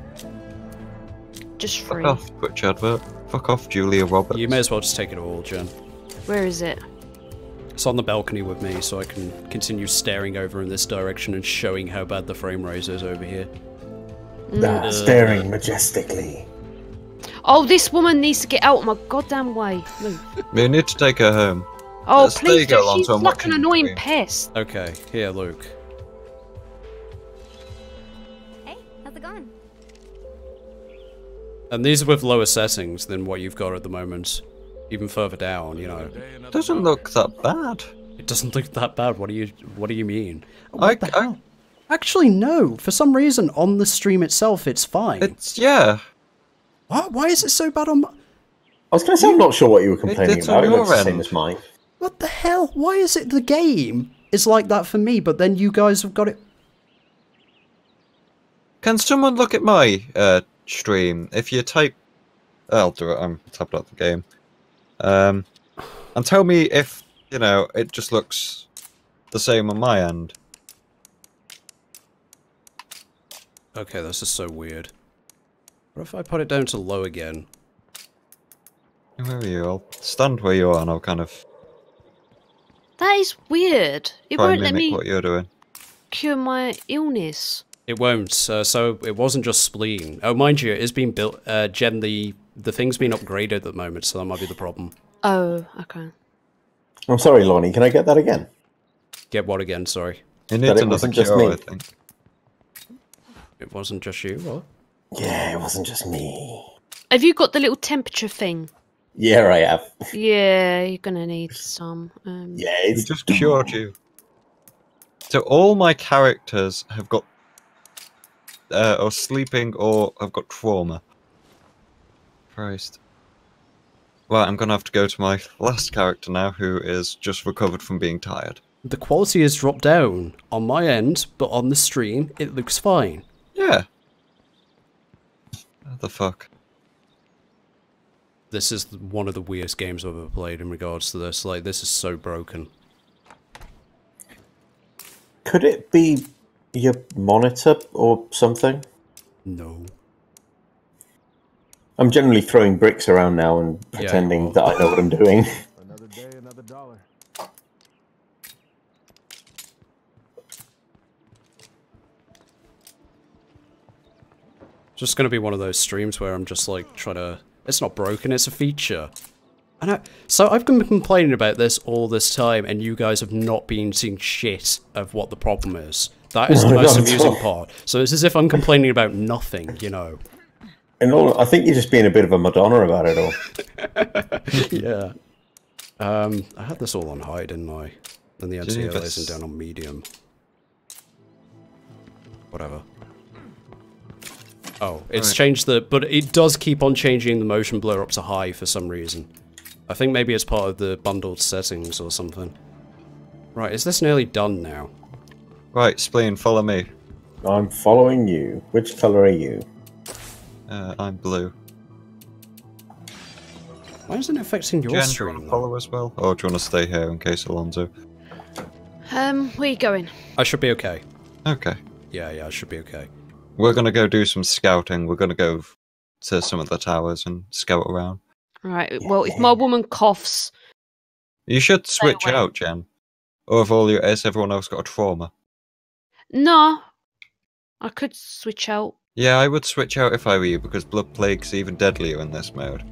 Just Fuck free. off, Twitch advert. Fuck off, Julia Roberts. You may as well just take it all, Jen. Where is it? It's on the balcony with me, so I can continue staring over in this direction and showing how bad the frame rate is over here. Ah, staring majestically. Oh, this woman needs to get out of my goddamn way. Move. We need to take her home. Oh, Let's please take her do. She's like an annoying stream. pest. Okay, here, Luke. And these are with lower settings than what you've got at the moment. Even further down, you know. It Doesn't look that bad. It doesn't look that bad. What do you What do you mean? I, What the I- hell? Actually, no. For some reason, on the stream itself, it's fine. it's yeah. What? Why is it so bad on? my- I was going to say I'm not sure what you were complaining it's about. It looks your the same as mine. What the hell? Why is it the game is like that for me, but then you guys have got it? Can someone look at my uh, stream? If you type, I'll do it. I'm tapping out the game. Um, and tell me if you know it just looks the same on my end. Okay, this is so weird. What if I put it down to low again? Where are you? I'll stand where you are, and I'll kind of That is weird. It won't let mimic me what you're doing. cure my illness. It won't. Uh, so it wasn't just spleen. Oh, mind you, it is being built. Uh, Jen, the the thing's been upgraded at the moment, so that might be the problem. Oh, okay. I'm sorry, Lonnie. Can I get that again? Get what again? Sorry, He needs it another wasn't just cure, me. I think. it wasn't just you. What? Yeah, it wasn't just me. Have you got the little temperature thing? Yeah, I have. Yeah, you're gonna need some. Um, Yeah, He it's just cured you. So all my characters have got, uh, or sleeping, or I've got trauma. Christ. Well, I'm gonna have to go to my last character now, who is just recovered from being tired. The quality has dropped down on my end, but on the stream, it looks fine. Yeah. What the fuck? This is one of the weirdest games I've ever played in regards to this. Like, this is so broken. Could it be your monitor or something? No. I'm generally throwing bricks around now and Yeah, pretending that I know what I'm doing. Another day, another dollar. Just gonna be one of those streams where I'm just like trying to. It's not broken. It's a feature. And I, so I've been complaining about this all this time, and you guys have not been seeing shit of what the problem is. That is the most amusing part. So it's as if I'm complaining about nothing, you know. And all, I think you're just being a bit of a Madonna about it all. yeah. Um, I had this all on high, didn't I? Then the Didn't you NCLA have isn't down on medium. Whatever. Oh, it's Right. changed the, but it does keep on changing the motion blur up to high for some reason. I think maybe it's part of the bundled settings or something. Right, is this nearly done now? Right, Spleen, follow me. I'm following you. Which colour are you? Uh, I'm blue. Why isn't it affecting your Jen, do you want to follow as well? Or do you want to stay here in case Alonzo? Um, where you going? I should be okay. Okay. Yeah, yeah, I should be okay. We're gonna go do some scouting. We're gonna go to some of the towers and scout around. Right. Well, if my woman coughs, You should switch out, Jen. Or have all your has everyone else got a trauma? No, I could switch out. Yeah, I would switch out if I were you because blood plague's even deadlier in this mode.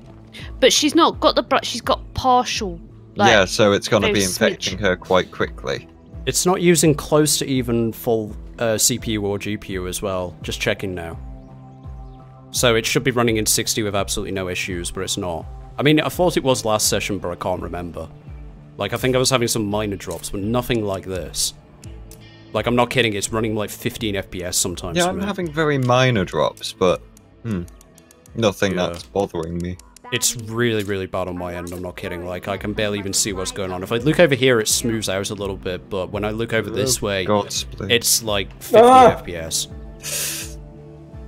But she's not got the. br- She's got partial. Like, yeah, so it's gonna be very smidge. infecting her quite quickly. It's not using close to even full uh, CPU or GPU as well. Just checking now. So it should be running in 60 with absolutely no issues, but it's not. I mean, I thought it was last session, but I can't remember. Like, I think I was having some minor drops, but nothing like this. Like, I'm not kidding, it's running like 15 FPS sometimes. Yeah, I'm having very minor drops, but hmm, nothing Yeah. that's bothering me. It's really, really bad on my end, I'm not kidding. Like, I can barely even see what's going on. If I look over here, it smooths out a little bit, but when I look over this way, God it's like 50 Ah! FPS.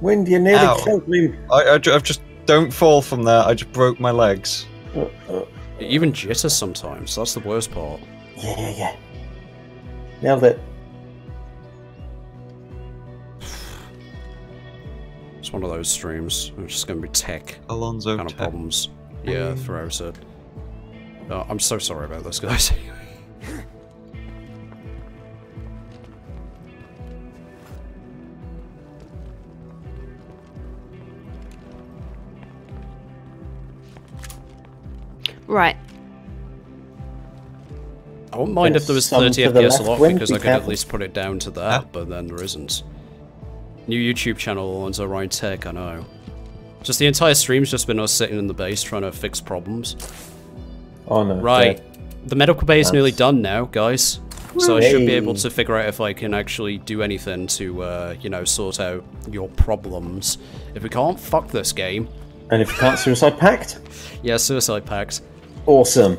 Wind, you nearly Ow. killed me. I, I, I've just don't fall from there. I just broke my legs. It even jitters sometimes, that's the worst part. yeah, yeah, yeah. Nailed it. It's one of those streams. It's just going to be tech Alonzo. kind of Tech. problems. Yeah, throughout it. Uh, I'm so sorry about this, guys. Right. I wouldn't mind if there was 30 to the FPS a left, lot because I could at least put it down to that, Huh? but then there isn't. New YouTube channel, Alonzorion Tech, I know. Just the entire stream's just been us sitting in the base trying to fix problems. Oh no. Right. dead. The medical bay is nearly done now, guys. So I should be able to figure out if I can actually do anything to, uh, you know, sort out your problems. If we can't, fuck this game. And if you can't suicide pact, Yeah, suicide Pact. awesome.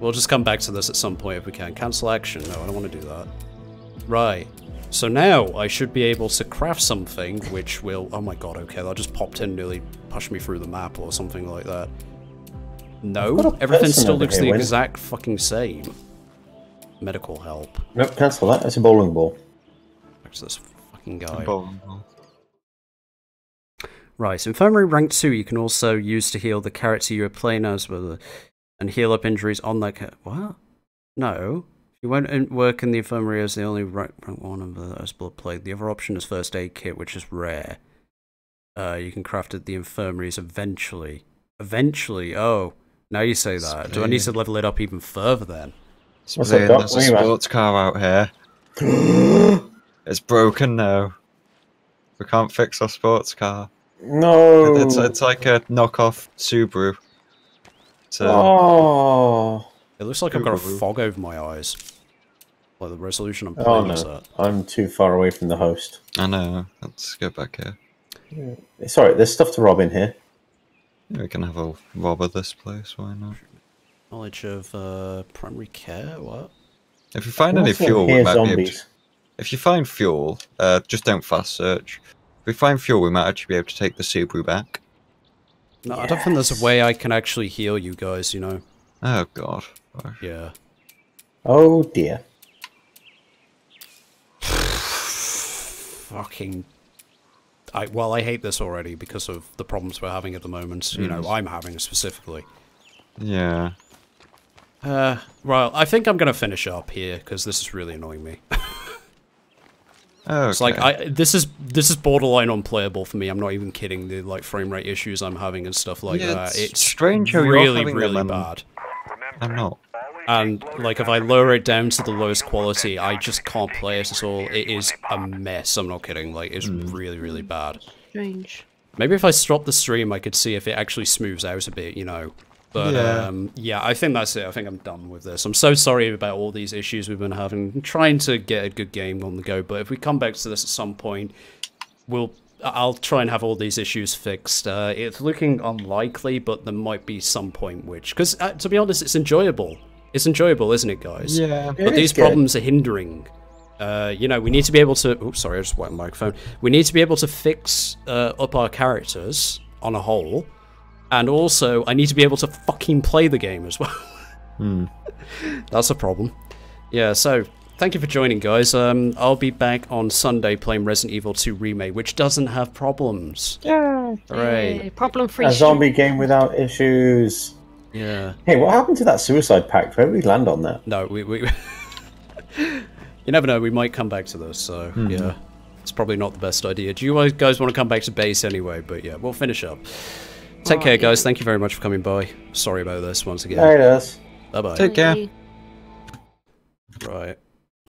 We'll just come back to this at some point if we can. Cancel action. No, I don't want to do that. Right. So now I should be able to craft something which will... Oh my god, okay, that just popped in nearly pushed me through the map or something like that. No, I've got a everything still looks here, the Win. exact fucking same. Medical help. Nope, cancel that. It's a bowling ball. Back to this fucking guy. Bowling ball. Right, Infirmary rank 2 you can also use to heal the character you are playing as with and heal up injuries on that ca- What? No. If you won't work in the infirmary as the only rank, rank 1 of the as blood plague, the other option is first aid kit, which is rare. Uh, you can craft at the infirmaries eventually. Eventually, oh. Now you say that. Do I need to level it up even further then? What's Spleen, there's a Where you at? sports car out here. it's broken now. We can't fix our sports car. No. It's, it's like a knockoff Subaru. So, Oh. It looks like I've got a fog over my eyes. Like the resolution I'm Oh playing is at. I'm too far away from the host. I know. Let's go back here. It's alright, there's stuff to rob in here. Yeah, we can have a rob of this place. Why not? Knowledge of uh, primary care. What? If you find any fuel, we hear might be able to. If you find fuel, uh, just don't fast search. If we find fuel, we might actually be able to take the Subaru back. No, I don't think there's a way I can actually heal you guys. You know. Oh god. Yeah. Oh dear. Fucking. I well, I hate this already because of the problems we're having at the moment. You know, I'm having specifically. Yeah. Uh, well, I think I'm gonna finish up here because this is really annoying me. Oh, It's like I this is this is borderline unplayable for me. I'm not even kidding. The like frame rate issues I'm having and stuff like Yeah, that. it's It's strange how you're really having them really and- bad. I'm not. And like if I lower it down to the lowest quality, I just can't play it at all. It is a mess. I'm not kidding. Like it's really really bad. Strange. Maybe if I stop the stream, I could see if it actually smooths out a bit. You know. But Yeah. um, yeah, I think that's it. I think I'm done with this. I'm so sorry about all these issues we've been having. I'm trying to get a good game on the go, but if we come back to this at some point, we'll. I'll try and have all these issues fixed. Uh, it's looking unlikely, but there might be some point which, because uh, to be honest, it's enjoyable. It's enjoyable, isn't it, guys? Yeah. But these good. problems are hindering. Uh, you know, we need to be able to. Oh, sorry, I just went my microphone. We need to be able to fix uh, up our characters on a whole, and also I need to be able to fucking play the game as well. Hmm. That's a problem. Yeah. So thank you for joining, guys. Um, I'll be back on Sunday playing Resident Evil 2 remake, which doesn't have problems. Yeah. Hooray. Yeah, problem free. A zombie game without issues. Yeah. Hey, what happened to that suicide pact? Where did we land on that? No, we. we you never know. We might come back to this. So hmm. yeah, it's probably not the best idea. Do you guys want to come back to base anyway? But yeah, we'll finish up. Take care, Alright. guys. Thank you very much for coming by. Sorry about this once There again. it is. Bye bye. Take care. Right.